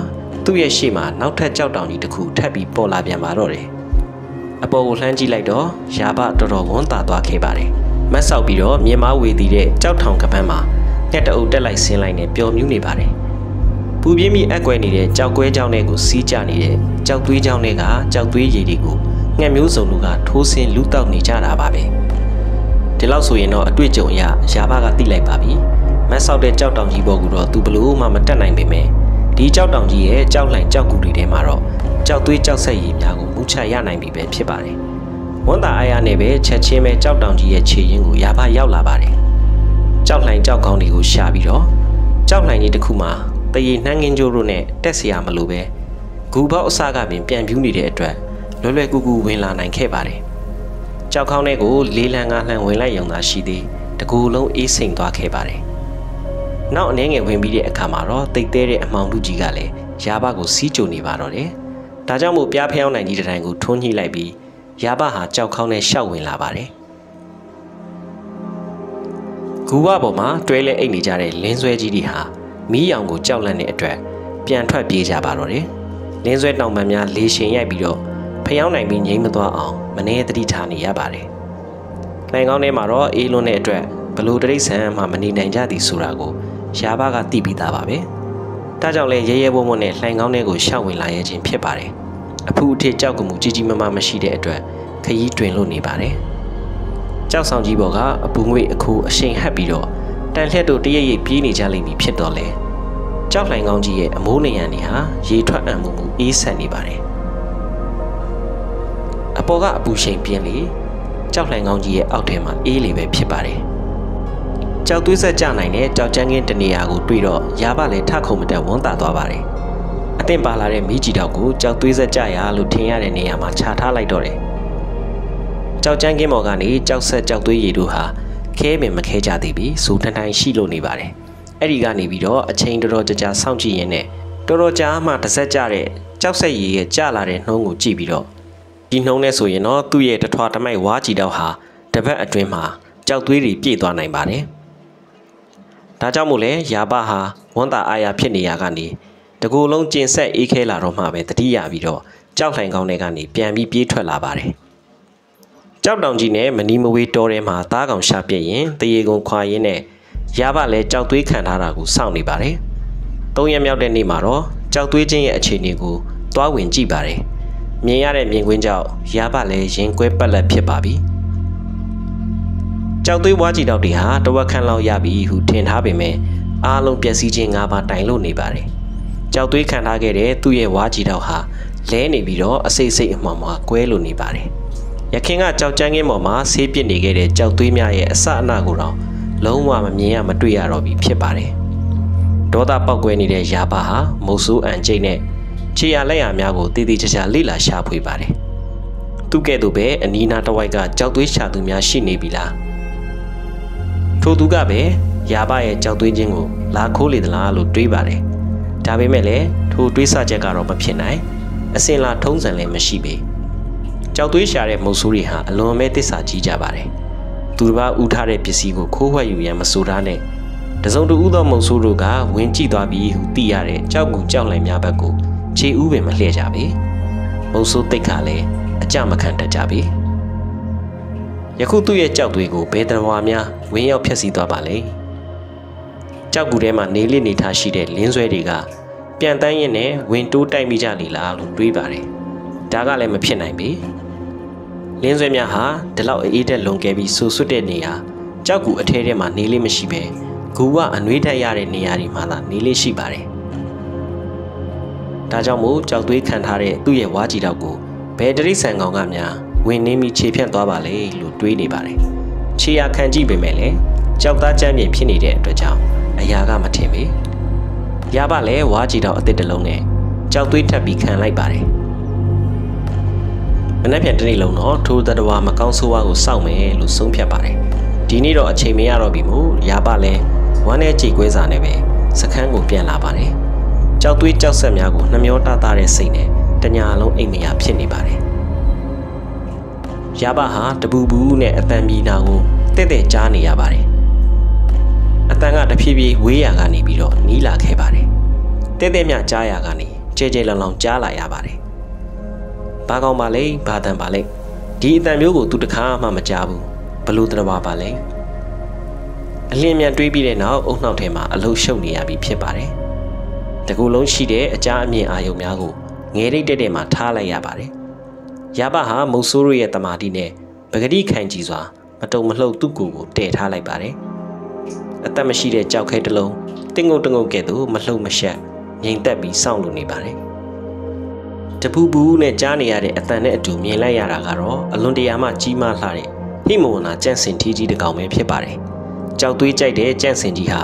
သူ့ရဲ့ရှေ့မှာနောက်ထပ်ကြောက်တောင်ကြီးတစ်ခုထပ်ပြီးပေါ်လာပြန်ပါတော့တယ်။အပေါ်ကိုလှမ်းကြည့်လိုက်တော့ရာပါတော်တော်ဝန်တာသွားခဲ့ပါတယ်။မတ်ဆောက်ပြီးတော့မြင်မဝေတည်တဲ့ကြောက်ထောင်ကပန်းမှာညက်တအုပ်တက်လိုက်ဆင်းလိုက်နဲ့ပျော်မြူးနေပါတယ်။ ပူပြင်းပြီးအက်ကွယ်နေတဲ့ကြောက်ကွဲကြောင်းတွေကိုစီးကြနေတဲ့ကြောက်သွေးကြောင်းတွေကကြောက်သွေးရည်တွေကိုငှက်မျိုးစုံတို့ကထိုးဆင်းလူတောက်နေကြတာပါပဲဒီလောက်ဆိုရင်တော့အတွေ့အကြုံအရရာဘကတိလိုက်ပါပြီမတ်ဆောက်တဲ့ကြောက်တောင်ကြီးဘောကတော့သူဘလို့မှမတက်နိုင်ပေမဲ့ဒီကြောက်တောင်ကြီးရဲ့ကြောက်လှိုင်ကြောက်ကူတွေထဲမှာတော့ကြောက်သွေးကြောက်ဆက်ရည်များကိုမူချရနိုင်ပြီပဲဖြစ်ပါတယ်ဝန်တာအားရနဲ့ပဲချက်ချင်းပဲကြောက်တောင်ကြီးရဲ့ခြေရင်းကိုရာဘရောက်လာပါတယ်ကြောက်လှိုင်ကြောက်ကောင်းတွေကိုရှာပြီးတော့ကြောက်လှိုင်ကြီးတစ်ခုမှာ ပရေနှန်းငင်းကျိုးတို့နဲ့တက်စရာမလိုပဲဂူပေါက်အစကပင်ပြန်ပြူးနေတဲ့အတွက်လွယ်လွယ်ကူကူဝင်လာနိုင်ခဲ့ပါတယ်။ကြောက်ခေါင်းထဲကိုလေးလံကားလှန်ဝင်လိုက်ရုံသာရှိသေးတကူလုံးအေးစိမ်သွားခဲ့ပါတယ်။နောက်အနေငယ်ဝင်ပြီးတဲ့အခါမှာတော့တိတ်သေးတဲ့အမောင်လူကြီးကလည်းရာဘကိုစီးကြုံနေပါတော့တယ်။ဒါကြောင့်မို့ပြားဖျောင်းနိုင်ကြီးတတိုင်းကိုထွန်းညှိလိုက်ပြီးရာဘဟာကြောက်ခေါင်းနဲ့ရှောက်ဝင်လာပါတယ်။ဂူဝပေါ်မှာတွဲလဲအိတ်နေကြတဲ့လင်းဆွဲကြီးတွေဟာ မီးရောင်ကိုကြောက်လန့်တဲ့အတွက်ပြန်ထွက်ပြေးကြပါတော့တယ်။လင်းဆွဲတောင်ပံများလေရှင်ရိုက်ပြီးတော့ဖျောင်းနိုင်ပြီးငိမ့်မသွားအောင်မနေတတိထားနေရပါတယ်။လိုင်ကောင်းထဲမှာတော့အေးလွန်းတဲ့အတွက်ဘလို့တရိษံမှမနေနိုင်ကြသည်ဆိုတာကိုရာဘကသိပြီးသားပါပဲ။ဒါကြောင့်လဲရဲရဲဝုံဝုံနဲ့လှိုင်ကောင်းထဲကိုရှောက်ဝင်လာရခြင်းဖြစ်ပါတယ်။အဖူအထစ်ကြောက်ကမှုကြီးကြီးမားမားမရှိတဲ့အတွက်ခရီးတွင်လို့နေပါတယ်။ကြောက်ဆောင်ကြီးဘော်ကအပူငွေအခိုးအရှိန်ဟပ်ပြီးတော့တန်လှက်တို့တရရိပ်ပြေးနေကြလိမ့်မည်ဖြစ်တော့လေ ကြောက်လှိုင်ကောင်းကြီးရဲ့အမိုးနေရန်တွေဟာရေထွက်အံမှုမှုအေးဆက်နေပါတယ်အပေါ်ကအပူရှိန်ပြင်းလေကြောက်လှိုင်ကောင်းကြီးရဲ့အောက်ထဲမှာအေးလေပဲဖြစ်ပါတယ်ကြောက်သွေးဆက်ကြနိုင်တဲ့ကြောက်ချမ်းကင်းတနေရာကိုတွေ့တော့ရာဘလည်းထခုံမတက်ဝန်းတာသွားပါတယ်အသင့်ပါလာတဲ့မိကြီးတောက်ကိုကြောက်သွေးဆက်ကြရလို့ထင်ရတဲ့နေရာမှာခြာထားလိုက်တော့တယ်ကြောက်ချမ်းကင်းပေါ်ကနေကြောက်ဆက်ကြောက်သွေးရည်တို့ဟာခဲပင်မခဲကြသေးပြီစူတန်တိုင်ရှိလို့နေပါတယ် အဲ့ဒီကနေပြီးတော့အချိန်တော်တော်ကြာကြာစောင့်ကြည့်ရင်းနဲ့တော်တော်ကြာမှတစ်ဆက်ကြတဲ့ကြောက်ဆက်ရည်ရဲ့ကြာလာတဲ့နှုံးကိုကြည့်ပြီးတော့ဒီနှုံးနဲ့ဆိုရင်တော့သူ့ရဲ့တထွားတမိုက်ဝါးကြည့်တော့ဟာတပတ်အတွင်းမှာကြောက်သွေးတွေပြည့်သွားနိုင်ပါတယ်ဒါကြောင့်မို့လဲယာဘဟာဝန်တာအာယာဖြစ်နေရကနေတကူလုံးကျင်ဆက်အေးခဲလာတော့မှပဲတတိယပြီးတော့ကြောက်လှိုင်ကောင်းတွေကနေပြန်ပြီးပြေးထွက်လာပါတယ်ကြောက်တောင်ကြီးနဲ့မနီမဝေးတောထဲမှာသားကောင်ရှာပြည့်ရင်တရေကုန်ခွာရင်းနဲ့ ရပါလဲကြောက်သွေးခံထားတာကိုစောင့်နေပါတယ်။သုံးရက်မြောက်တဲ့နေ့မှာတော့ကြောက်သွေးချင်းရဲ့အခြေအနေကိုသွားဝင်ကြည့်ပါတယ်။မြင်ရတဲ့မြင်ကွင်းကြောင့်ရပါလဲရင်ကွဲပက်လက်ဖြစ်ပါပြီ။ကြောက်သွေးဝါးကြည့်တော့တွေဟာတဝက်ခန့်လောက်ရပြီဟုထင်ထားပေမဲ့အားလုံးပျက်စီးခြင်း၅ပါးတိုင်လို့နေပါတယ်။ကြောက်သွေးခံထားခဲ့တဲ့သူ့ရဲ့ဝါးကြည့်တော့ဟာလဲနေပြီးတော့အစိတ်စိတ်အမှောင်မှာကွဲလို့နေပါတယ်။ရခင်ကကြောက်ကြမ်းကင်းပေါ်မှာဆေးပစ်နေခဲ့တဲ့ကြောက်သွေးများရဲ့အစအနကိုတော့ လုံးဝမမြင်ရမတွေ့ရတော့ပြီဖြစ်ပါတယ်။ဒေါသပောက်ကွဲနေတဲ့ရာပါဟာမုတ်ဆိုးအန်ကျိတ်နဲ့ခြေရလက်ရများကိုတည်တည်ချာချာလေ့လာရှာဖွေပါတယ်။သူကဲ့သို့ပဲအနီးနားတစ်ဝိုက်ကကြောက်သွေးရှာသူများရှိနေပြီလား။ထို့သူကပဲရာပါရဲ့ကြောက်သွေးခြင်းကိုလာခိုးလေသလားလို့တွေးပါတယ်။ဒါပေမဲ့လည်းထိုတွေးဆချက်ကတော့မဖြစ်နိုင်။အစင်လာထုံးစံလည်းမရှိပေ။ကြောက်သွေးရှာတဲ့မုတ်ဆိုးတွေဟာအလွန်ပဲတစ္ဆာကြီးကြပါတယ်။ သူတစ်ပါးဥထားတဲ့ပစ္စည်းကိုခိုးဝှက်ယူရန်မဆိုထားနဲ့တစုံတဦးသောမုတ်ဆိုးတို့ကဝင်ကြည့်သွားပြီးဟုသိရတဲ့ကြောက်ကူကြောက်လန့်များဘက်ကိုခြေဥပင်မလှည့်ကြပေ။မုတ်ဆိုးတိတ်ခါလည်းအကြမခံတတ်ကြပေ။ယခုသူ့ရဲ့ကြောက်သွေးကိုဘယ်တော်ဝါများဝင်းရောက်ဖျက်ဆီးသွားပါလဲ။ကြောက်ကူထဲမှာနေလိနေထားရှိတဲ့လင်းဆွဲတွေကပြန်တန်းရင်နဲ့ဝင်တိုးတိုက်မိကြလေလားလို့တွေးပါတယ်။ဒါကလည်းမဖြစ်နိုင်ပေ လင်းဆွဲများဟာဒီလောက်အေးတက်လွန်ခဲ့ပြီးဆူဆွတ်တဲ့နေရာကြောက်ကူအထဲထဲမှာနေလေးမရှိပဲဂူကအနှွေးထက်ရတဲ့နေရာတွေမှာသာနေလေးရှိပါတယ်ဒါကြောင့်မို့ကြောက်သွေးခံထားတဲ့သူ့ရဲ့ဝါကြီးတောက်ကိုဘယ်တရိษံကောင်ကများဝင်နေမိခြေဖြတ်သွားပါလေလို့တွေးနေပါတယ်ခြေရခံကြည့်ပေမဲ့လည်းကြောက်သားကြမ်းပြင်ဖြစ်နေတဲ့အတွက်ကြောင့်အရာကမထင်ပေရပါလေဝါကြီးတောက်အစ်စ်တစ်လုံးနဲ့ကြောက်သွေးထပ်ပြီးခံလိုက်ပါတယ် မနေ့ပြန်တနေ့လုံးတော့ထိုးတတဝါမကောင်းဆိုးဝါးကိုစောင့်မယ်လို့ဆုံးဖြတ်ပါတယ်ဒီနေ့တော့အချိန်မရတော့ပြီမို့ရပါလဲဝမ်းနဲ့ကြည်ကွဲစာနဲ့ပဲစခန်းကိုပြန်လာပါတယ်ကြောက်သွေးကြောက်ဆက်များကိုနှမျောတသားတဲ့စိတ်နဲ့တညာလုံးအိမ်မရဖြစ်နေပါတယ်ရပါဟာတပူပူနဲ့အတန်မြီနာကိုတဲ့တဲ့ကြားနေရပါတယ်အတန်ကတဖြည်းဖြည်းဝေးရာကနေပြီးတော့နီးလာခဲ့ပါတယ်တဲ့တဲ့မြကြားရာကနေကြဲကြဲလောင်လောင်ကြားလာရပါတယ် ဘာကောင်ပါလဲဘာတန်ပါလဲဒီအတန်မျိုးကိုသူတခါမှမကြားဘူးဘလို့တရပါပါလဲအလင်းမြန်တွေးပြီးတဲ့နောက်အုံနှောက်ထဲမှာအလုရှုပ်နေရပြီဖြစ်ပါတယ်တကူလုံးရှိတဲ့အကြအမြင်အာယုံများကိုငယ်ရိတ်တက်တဲ့မှာထားလိုက်ရပါတယ်ရပါဟာမုတ်ဆိုးရရဲ့တမာတိနဲ့ပဂတိခံကြည်စွာမတုံမလှုပ်သူ့ကိုယ်ကိုတည်ထားလိုက်ပါတယ်အသက်မရှိတဲ့ကြောက်ခဲတစ်လုံးတင်းငုတ်တငုတ်ကဲ့သို့မလှုပ်မရှက်ငြိမ်သက်ပြီးစောင့်လို့နေပါတယ် တပူပူနဲ့ကြားနေရတဲ့အတန်နဲ့အတူမြင်လိုက်ရတာကတော့အလွန်တရာမှကြီးမားလှတဲ့ဟိမဝနာကြန့်စင်ထီးကြီးတစ်ကောင်ပဲဖြစ်ပါတယ်ကြောက်သွေးကြိုက်တဲ့ကြန့်စင်ကြီးဟာ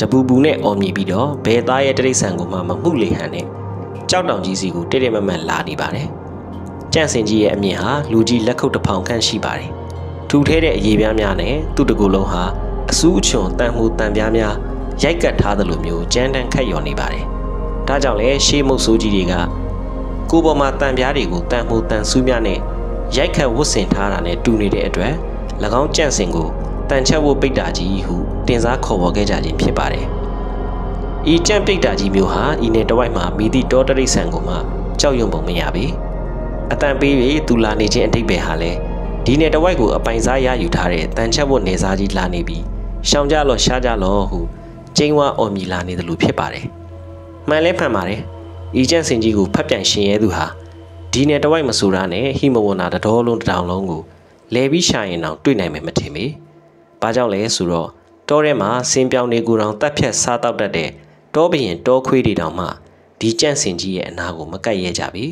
တပူပူနဲ့အော်မြည်ပြီးတော့ဘဲသားရဲ့တရိษံကိုမှမမှုလေဟန်နဲ့ကြောက်တောင်ကြီးစီကိုတိတိမမတ်လာနေပါတယ်ကြန့်စင်ကြီးရဲ့အမြင်ဟာလူကြီးလက်ခုပ်တစ်ဖောင်ခန့်ရှိပါတယ်ထူထဲတဲ့အရေးပြားများနဲ့သူ့တကူလုံးဟာအစူးအချွန်တန်မှုတန်ပြားများရိုက်ကတ်ထားသလိုမျိုးကြမ်းတမ်းခက်ရော်နေပါတယ်ဒါကြောင့်လဲရှေးမုတ်ဆိုးကြီးတွေက ကိုပေါ်မှာတန်ပြားတွေကိုတန်မှုတန်ဆူးများနဲ့ရိုက်ခတ်ဝတ်ဆင်ထားတာနဲ့တူနေတဲ့အတွက်၎င်းကြန့်စင်ကိုတန်ချက်ဝတ်ပိတ်တာကြီးဟုတင်စားခေါ်ပေါ်ခဲ့ကြခြင်းဖြစ်ပါတယ်။ဤကြန့်ပိတ်တာကြီးမျိုးဟာဤနယ်တဝိုက်မှာမိသည့်တောတရိษံကိုမှကြောက်ရွံ့ပုံမရပေ။အတန်ပေးပြီးသူလာနေခြင်းအတိတ်ပဲဟာလဲဒီနယ်တဝိုက်ကိုအပိုင်စားရယူထားတဲ့တန်ချက်ဝတ်နေစားကြီးလာနေပြီးရှောင်ကြလော့ရှားကြလော့ဟုကျင်းဝအော်မြည်လာနေသလိုဖြစ်ပါတယ်။မှန်လဲမှန်ပါတယ်။ ဤကျန့်စင်ကြီးကိုဖတ်ပြန်ရှင်ရဲသူဟာဒီနယ်တဝိုက်မဆိုးတာနဲ့ဟိမဝနာတတော်လုံးတတောင်လုံးကိုလဲပြီးရှာရင်တော့တွေ့နိုင်မယ်မထင်ပေ။ဘာကြောင့်လဲဆိုတော့တောထဲမှာစင်ပြောင်တွေကိုတောင်တတ်ဖြတ်စားတောက်တတ်တဲ့တောဘရင်တောခွေးတွေတောင်မှဒီကြန့်စင်ကြီးရဲ့အနာကိုမကတ်ရဲကြပြီ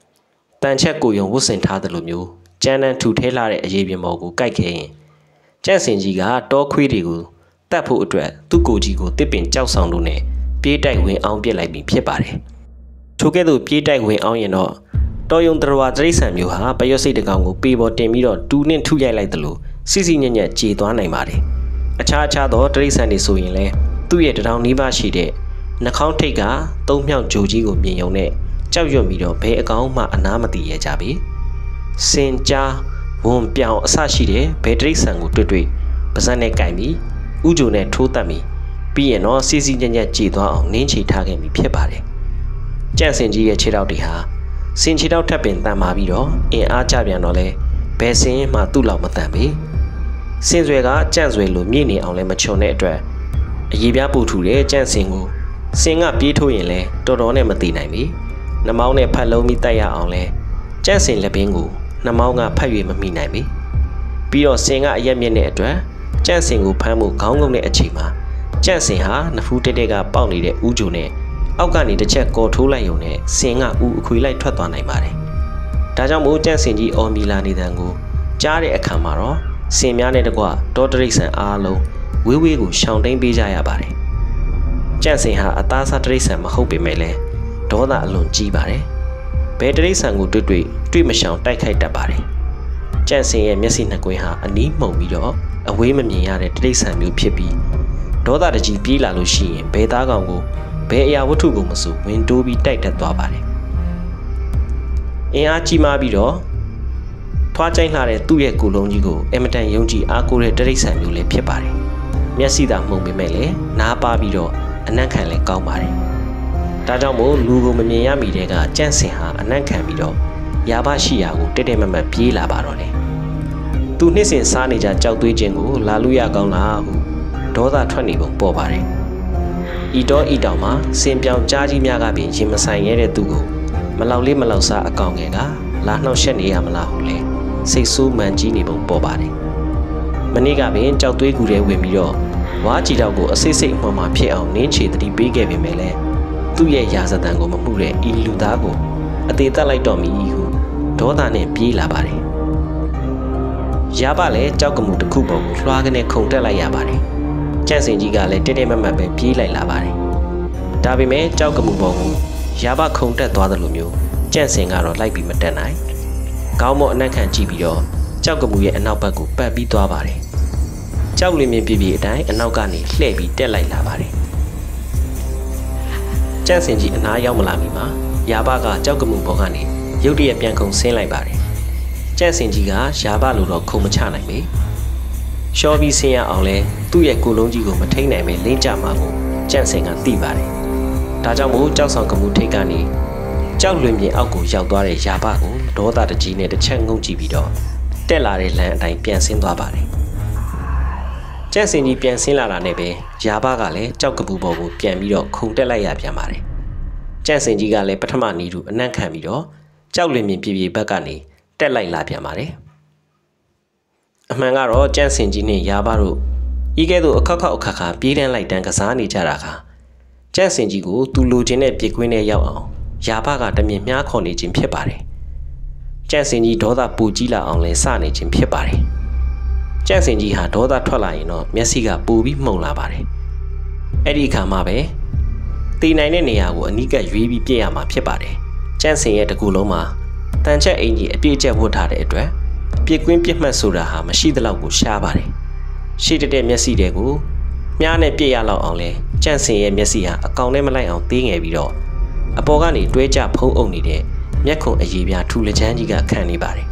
။တန်ချက်ကိုယုံဝတ်ဆင်ထားသလိုမျိုးကြမ်းတမ်းထူထဲလာတဲ့အရေးပြင်ပေါ်ကိုကြိုက်ခဲရင်ကြန့်စင်ကြီးကတောခွေးတွေကိုတတ်ဖို့အတွက်သူ့ကိုကြီးကိုတစ်ပင်ကြောက်ဆောင်လို့နဲ့ပြေးတိုက်ဝင်အောင်ပြစ်လိုက်ပြီးဖြစ်ပါတယ်။ ထို့ကဲ့သို့ပြေးတိုက်ဝင်အောင်ရင်တော့တော်ယုံတရဝတရိษံမျိုးဟာပရွတ်စိတ်တကောင်ကိုပေပေါ်တင်ပြီးတော့တူးနှင့်ထုရိုက်လိုက်သလိုစီစီညံ့ညံ့ကြေသွားနိုင်ပါတယ်။အခြားအခြားသောတရိษံတွေဆိုရင်လည်းသူ့ရဲ့တထောင်နီးပါးရှိတဲ့နှာခေါင်းထိတ်ကသုံးမြောက်ဂျိုကြီးကိုမြင်ုံနဲ့ကြောက်ရွံ့ပြီးတော့ဘဲအကောင်မှအနားမတည်ရကြပြီ။စင်ကြားဝန်ပြောင်အဆရှိတဲ့ဘဲတရိษံကိုတွေ့တွေ့ပါဇက်နဲ့ကြိုင်ပြီးဥဂျုံနဲ့ထိုးတက်ပြီးပြီးရင်တော့စီစီညံ့ညံ့ကြေသွားအောင်နင်းချထားခဲ့ပြီဖြစ်ပါတယ်။ ကြန့်စင်ကြီးရဲ့ခြေထောက်တွေဟာစင်ချီတော့ထပ်ပင်တန်မာပြီးတော့အင်အားကြပြန်တော့လဲဘယ်စင်းမှသူ့လောက်မတန်ပေစင်ဆွဲကကြန့်ဆွဲလို့မြင့်နေအောင်လဲမချွန်တဲ့အတွက်အရေးပြားပူထူတဲ့ကြန့်စင်ကိုစင်ကပြေးထိုးရင်လဲတော်တော်နဲ့မသိနိုင်ပြီနှမောင်းနဲ့ဖတ်လုံးပြီးတိုက်ရအောင်လဲကြန့်စင်လက်ပင်ကိုနှမောင်းကဖတ်၍မမိနိုင်ပြီပြီးတော့စင်ကအရက်မြင့်တဲ့အတွက်ကြန့်စင်ကိုဖမ်းဖို့ခေါင်းငုံတဲ့အချိန်မှာကြန့်စင်ဟာနဖူးတက်တက်ကပေါက်နေတဲ့ဥဂျုံနဲ့ အောက်ကနေတစ်ချက်ကော်ထိုးလိုက်ုံနဲ့စင်ကဥအခွေလိုက်ထွက်သွားနိုင်ပါတယ်။ဒါကြောင့်မို့ကြန့်စင်ကြီးအော်မီလာနေတဲ့ကိုကြားတဲ့အခါမှာတော့စင်များနဲ့တကွဒေါ်တရိတ်ဆန်အားလုံးဝေးဝေးကိုရှောင်တိန်ပေးကြရပါတယ်။ကြန့်စင်ဟာအသားစားတရိတ်ဆန်မဟုတ်ပေမဲ့လည်းဒေါသအလွန်ကြီးပါတယ်။ဘယ်တရိတ်ဆန်ကိုတွေ့တွေ့တွေ့မရှောင်တိုက်ခိုက်တတ်ပါတယ်။ကြန့်စင်ရဲ့မျက်စိနှစ်ကွင်းဟာအနီးမှုန်ပြီးတော့အဝေးမမြင်ရတဲ့တရိတ်ဆန်မျိုးဖြစ်ပြီးဒေါသတကြီးပြေးလာလို့ရှိရင်ဘယ်သားကောင်ကို ဘယ်အရာဝတ္ထုကိုမဆိုဝင်တိုးပြီးတိုက်တက်သွားပါတယ်အင်အားကြီးမားပြီးတော့ထွားကျိုင်းလာတဲ့သူ့ရဲ့ကိုလုံးကြီးကိုအမတန်ယုံကြည်အားကိုးတဲ့တရိษံမျိုးလည်းဖြစ်ပါတယ်မျက်စိသာမှုန်ပေမဲ့လည်းနားပါပြီးတော့အနံ့ခံလည်းကောင်းပါတယ်ဒါကြောင့်မို့လူကိုမမြင်ရမီတဲ့ကကြန့်စင်ဟာအနံ့ခံပြီးတော့ရာဘရှိရာကိုတက်တက်မမတ်ပြေးလာပါတော့တယ်သူနှစ်စဉ်စားနေကြကြောက်သွေးခြင်းကိုလာလို့ရကောင်းလားဟုဒေါသထွက်နေပုံပေါ်ပါတယ် ဤတော့ဤတောင်မှာစင်ပြောင်ကြားကြီးများကပင်ရင်မဆိုင်ရတဲ့သူကိုမလောက်လေးမလောက်စားအကောင်ငယ်ကလာနှောက်ရှက်နေရမလားဟုလဲစိတ်ဆိုးမှန်ကြီးနေပုံပေါ်ပါတယ်မမနေ့ကပင်ကြောက်သွေးကူထဲဝင်ပြီးတော့ဝါးကြည်တော့ကိုအစိတ်စိတ်အမှန်မှဖြစ်အောင်နင်းချေတတိပေးခဲ့ပေမဲ့လည်းသူ့ရဲ့ရာဇသံကိုမမှုတဲ့ဤလူသားကိုအသေးသက်လိုက်တော့မည်ဟုဒေါသနဲ့ပြေးလာပါတယ်ရပါလဲကြောက်ကမှုတစ်ခုပေါ်ကိုလွှားကနေခုန်တက်လိုက်ရပါတယ် ကြန့်စင်ကြီးကလည်းတဲတဲမတ်မတ်ပဲပြေးလိုက်လာပါတယ်ဒါပေမဲ့ကြောက်ကမှုပေါ်ကိုရပါခုန်တက်သွားတယ်လို့မျိုးကြန့်စင်ကတော့လိုက်ပြီးမတက်နိုင်ကောင်းမော့အနက်ခံကြည့်ပြီးတော့ကြောက်ကမှုရဲ့အနောက်ဘက်ကိုပတ်ပြီးသွားပါတယ်ကြောက်လင်းမြင်ပြပြအတိုင်းအနောက်ကနေလှည့်ပြီးတက်လိုက်လာပါတယ်ကြန့်စင်ကြီးအနားရောက်မလာမီမှာရာဘကကြောက်ကမှုပေါ်ကနေရုတ်တရက်ပြန်ခုန်ဆင်းလိုက်ပါတယ်ကြန့်စင်ကြီးကရာဘလိုတော့ခုံမချနိုင်ပေ ရှော်ပြီးဆင်းရအောင်လဲသူ့ရဲ့ကိုလုံးကြီးကိုမထိန်နိုင်ပဲလင်းကြမှာကိုကြန့်စင်ကသိပါတယ်ဒါကြောင့်မို့ကြောက်ဆောင်ကမှုထိတ်ကနေကြောက်လွင်ပြင်အောက်ကိုရောက်သွားတဲ့ရာဘကိုဒေါသတကြီးနဲ့တစ်ချက်ငုံကြည့်ပြီးတော့တက်လာတဲ့လမ်းအတိုင်းပြန်ဆင်းသွားပါတယ်ကျန့်စင်ကြီးပြန်ဆင်းလာတာနဲ့ပဲရာဘကလည်းကြောက်ကပူပေါ်ကိုပြန်ပြီးတော့ခုန်တက်လိုက်ရပြန်ပါတယ်ကျန့်စင်ကြီးကလည်းပထမနီးသူအနံ့ခံပြီးတော့ကြောက်လင်မြင်ပြေပြေဘက်ကနေတက်လိုက်လာပြန်ပါတယ် အမှန်ကတော့ကျန့်စင်ကြီးနဲ့ရာဘတို့ဤကဲ့သို့အခက်ခောက်အခါခါပြေးတန်းလိုက်တန်းကစားနေကြတာကကျန့်စင်ကြီးကိုသူလိုချင်တဲ့ပြစ်ကွင်းထဲရောက်အောင်ရာဘကတမြင်မြားခေါ်နေခြင်းဖြစ်ပါတယ်ကျန့်စင်ကြီးဒေါသပူကြီးလာအောင်လဲစနေခြင်းဖြစ်ပါတယ်ကျန့်စင်ကြီးဟာဒေါသထွက်လာရင်တော့မျက်စိကပူပြီးမှုန်လာပါတယ်အဲ့ဒီအခါမှာပဲတည်နိုင်တဲ့နေရာကိုအနီးကပ်ရွေးပြီးပြည့်ရမှာဖြစ်ပါတယ်ကျန့်စင်ရဲ့တကူလုံးမှာတန်ချက်အင်ကြီးအပြည့်အကျက်ဝတ်ထားတဲ့အတွက် ပြစ်ကွင်းပြစ်မှတ်ဆိုတာဟာမရှိသလောက်ကိုရှားပါတယ်ရှိတဲ့မျက်စိတွေကိုမြားနဲ့ပြည့်ရလောက်အောင်လဲကြန့်စင်ရဲ့မျက်စိဟာအကောင်နဲ့မလိုက်အောင်သေးငယ်ပြီးတော့အပေါ်ကနေတွဲကြဖုံးအုပ်နေတဲ့မျက်ခုံအရေးပြားထူလချမ်းကြီးကခံနေပါတယ်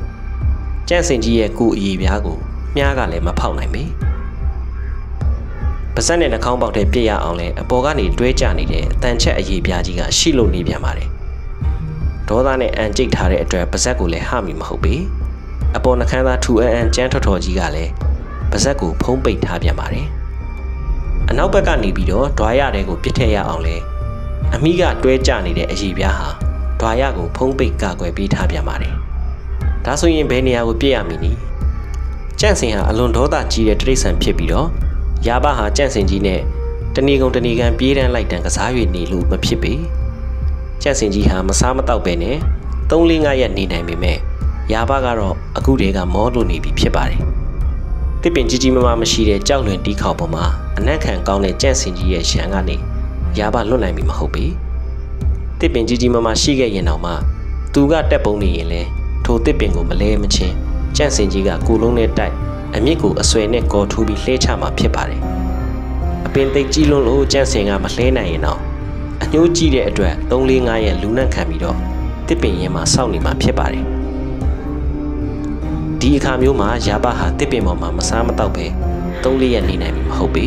ကြန့်စင်ကြီးရဲ့ကိုယ်အရေးပြားကိုမြားကလည်းမဖောက်နိုင်ပေပါဇက်နဲ့နှာခေါင်းပေါက်ထဲပြည့်ရအောင်လဲအပေါ်ကနေတွဲကြနေတဲ့အတန်ချက်အရေးပြားကြီးကရှိလို့နေပြန်ပါတယ်ဒေါသနဲ့အန်ကျိတ်ထားတဲ့အတွက်ပါဇက်ကိုလည်းဟမိမဟုတ်ပေ အပေါ်နှခမ်းသားထူအန်အန်ကြမ်းထော်ထော်ကြီးကလည်းပါဇက်ကိုဖုံးပိတ်ထားပြန်ပါတယ်အနောက်ဘက်ကနေပြီးတော့ဒွာရတဲ့ကိုပြစ်ထည့်ရအောင်လဲအမိကတွဲကြနေတဲ့အရေးပြားဟာဒွာရကိုဖုံးပိတ်ကာကွယ်ပေးထားပြန်ပါတယ်ဒါဆိုရင်ဘယ်နေရာကိုပြစ်ရမည်နည်းကြန့်စင်ဟာအလွန်ဒေါသကြီးတဲ့တရိษံဖြစ်ပြီးတော့ရာဘဟာကြန့်စင်ကြီးနဲ့တဏီကုံတဏီကန်ပြေးတန်းလိုက်တန်ကစား၍နေလို့မဖြစ်ပေကြန့်စင်ကြီးဟာမစားမတော့ပဲနဲ့3 4 5ရက်နေနိုင်ပေမဲ့ ရာဘကတော့အခုတည်းကမောလို့နေပြီဖြစ်ပါတယ်တစ်ပင်ကြီးကြီးမားမားမရှိတဲ့ကြောက်လွင်တီးခေါပေါ်မှာအနက်ခံကောင်းတဲ့ကြန့်စင်ကြီးရဲ့ရှမ်းကနေရာဘလွတ်နိုင်ပြီမဟုတ်ပေတစ်ပင်ကြီးကြီးမားမားရှိခဲ့ရင်တော့မှသူကတက်ပုံနေရင်လဲထိုတစ်ပင်ကိုမလဲမချင်းကြန့်စင်ကြီးကကိုလုံးနဲ့တိုက်အမြင့်ကိုအဆွဲနဲ့ကော်ထိုးပြီးလှဲချမှာဖြစ်ပါတယ်အပင်သိပ်ကြီးလွန်းလို့ကြန့်စင်ကမလှဲနိုင်ရင်တော့အညှိုးကြီးတဲ့အတွက်3 4 5ရက်လူနံ့ခံပြီးတော့တစ်ပင်ရင်မှာစောင့်နေမှာဖြစ်ပါတယ် ဒီအခါမျိုးမှာရာဘဟာတစ်ပင်ပေါ်မှာမစားမတော့ပဲ3 4ရက်နေနိုင်မှာမဟုတ်ပေ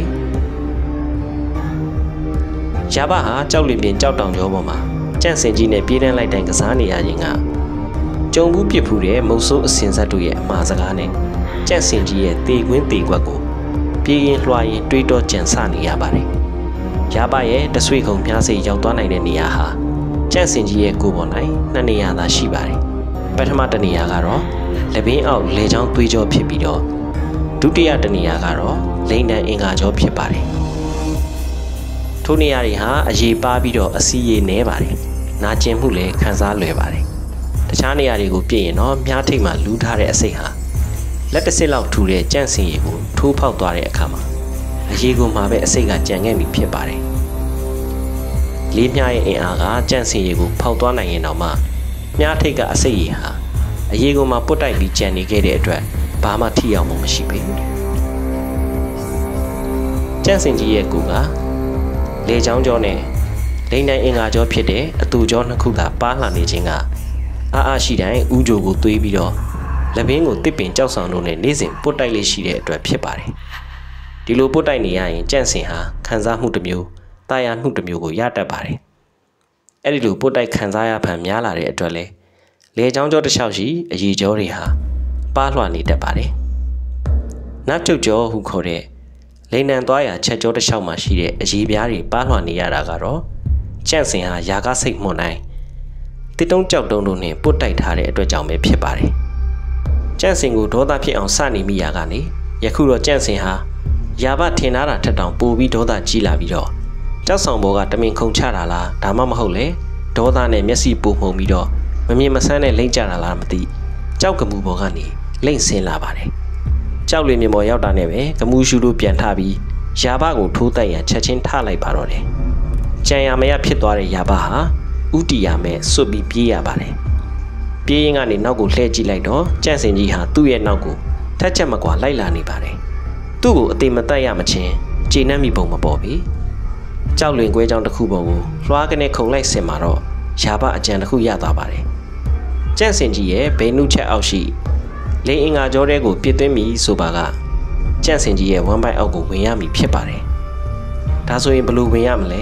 ရာဘဟာကြောက်လီပြင်ကြောက်တောင်ကျောပေါ်မှာကြန့်စင်ကြီးနဲ့ပြေးတန်းလိုက်တိုင်းကစားနေရခြင်းကကြုံဘူးပြစ်ဖူးတဲ့မုတ်ဆိုးအစင်ဆက်တို့ရဲ့အမှားစကားနဲ့ကြန့်စင်ကြီးရဲ့တေကွင်းတေကွက်ကိုပြေးရင်လွှာရင်တွေးတော့ကြံစနေရပါတယ်။ရပါရဲ့တဆွေခုံမြားစိတ်ရောက်သွားနိုင်တဲ့နေရာဟာကြန့်စင်ကြီးရဲ့ကိုယ်ပေါ်၌နှစ်နေရာသာရှိပါတယ်။ပထမတနေရာကတော့ လက်ဘင်းအောက်လေချောင်းသွေးကြောဖြစ်ပြီးတော့ဒုတိယတနေရာကတော့လိန်တန်အင်္ဂါကြောဖြစ်ပါတယ်။ထိုနေရာတွေဟာအရေးပါပြီးတော့အစီရည်နဲပါတယ်။နာကျင်မှုလည်းခံစားလွယ်ပါတယ်။တခြားနေရာတွေကိုပြည့်ရင်တော့မြားထိတ်မှလူးထားတဲ့အစိတ်ဟာလက်တစ်စစ်လောက်ထူတဲ့ကြန့်စင်ရည်ကိုထိုးဖောက်သွားတဲ့အခါမှာအရေးကိုမှပဲအစိတ်ကကြံခဲ့ပြီဖြစ်ပါတယ်။လေးမြရဲ့အင်အားကကြန့်စင်ရည်ကိုဖောက်သွားနိုင်ရင်တော့မှမြားထိတ်ကအစိတ်ရည်ဟာ အရေးကိုမှပုတ်တိုက်ပြီးကြံနေခဲ့တဲ့အတွက်ဘာမှထိရောက်မှုမရှိပေဘူး။ကြန့်စင်ကြီးရဲ့ကူကလေချောင်းကြောနဲ့လိန်နိုင်အင်္ဂါကြောဖြစ်တဲ့အတူကြောနှစ်ခုသာပါလှနေခြင်းကအာအာရှိတိုင်းဥကြိုကိုသွေးပြီးတော့လက်ဘင်းကိုတစ်ပင်ကြောက်ဆောင်တို့နဲ့နေ့စဉ်ပုတ်တိုက်လေးရှိတဲ့အတွက်ဖြစ်ပါတယ်။ဒီလိုပုတ်တိုက်နေရရင်ကြန့်စင်ဟာခံစားမှုတစ်မျိုးတာယာမှုတစ်မျိုးကိုရတတ်ပါတယ်။အဲ့ဒီလိုပုတ်တိုက်ခံစားရဖန်များလာတဲ့အတွက်လေ လေချောင်းကြောတစ်လျှောက်ရှိအရေးကြောတွေဟာပါလွှာနေတတ်ပါတယ်။နတ်ထုတ်ကြောဟုခေါ်တဲ့လိန်နံသွားရာချက်ကြောတစ်လျှောက်မှာရှိတဲ့အရေးပြားတွေပါလွှာနေရတာကတော့ကြန့်စင်ဟာယာကစိတ်မွန်နိုင်တစ်တုံးကြောက်တုံးတို့နဲ့ပုတ်တိုက်ထားတဲ့အတွက်ကြောင့်ပဲဖြစ်ပါတယ်။ကြန့်စင်ကိုဒေါသဖြစ်အောင်စနေမိရာကနေယခုတော့ကြန့်စင်ဟာရာဘထင်ထားတာထက်တောင်ပိုပြီးဒေါသကြီးလာပြီးတော့ကြောက်ဆောင်ဘောကတမင်ခုန်ချတာလားဒါမှမဟုတ်လေဒေါသနဲ့မျက်စိပူမှုံပြီးတော့ မမြင်မဆန်းနဲ့လိမ့်ကြတာလားမသိကြောက်ကမှုဘောကနေလိမ့်ဆင်းလာပါတယ်ကြောက်လွင်မြေပေါ်ရောက်တာနဲ့ပဲကမှုရှူလို့ပြန်ထပြီးရာဘကိုထိုးတိုက်ရန်ချက်ချင်းထလိုက်ပါတော့တယ်ကြံရမရဖြစ်သွားတဲ့ရာဘဟာဥတီယာမဲ့စွတ်ပြီးပြေးရပါတယ်ပြေးရင်ကနေနောက်ကိုလှည့်ကြည့်လိုက်တော့ကြန့်စင်ကြီးဟာသူ့ရဲ့နောက်ကိုထက်ချက်မကွာလိုက်လာနေပါတယ်သူ့ကိုအသေးမတက်ရမချင်းကျေနပ်မိပုံမပေါ်ပြီကြောက်လွင်ကွဲကြောင်တစ်ခုပုံကိုလွှားကနေခုံလိုက်စင်မှာတော့ရာဘအကြံတစ်ခုရသွားပါတယ် ကြန့်စင်ကြီးရဲ့ဘိန်းနုချက်အောက်ရှိလိန်အင်္ဂါကြောတဲကိုပြစ်သွင်းပြီဆိုပါကကြန့်စင်ကြီးရဲ့ဝမ်းပိုက်အောက်ကိုဝင်ရမည်ဖြစ်ပါတယ်ဒါဆိုရင်ဘလို့ဝင်ရမလဲ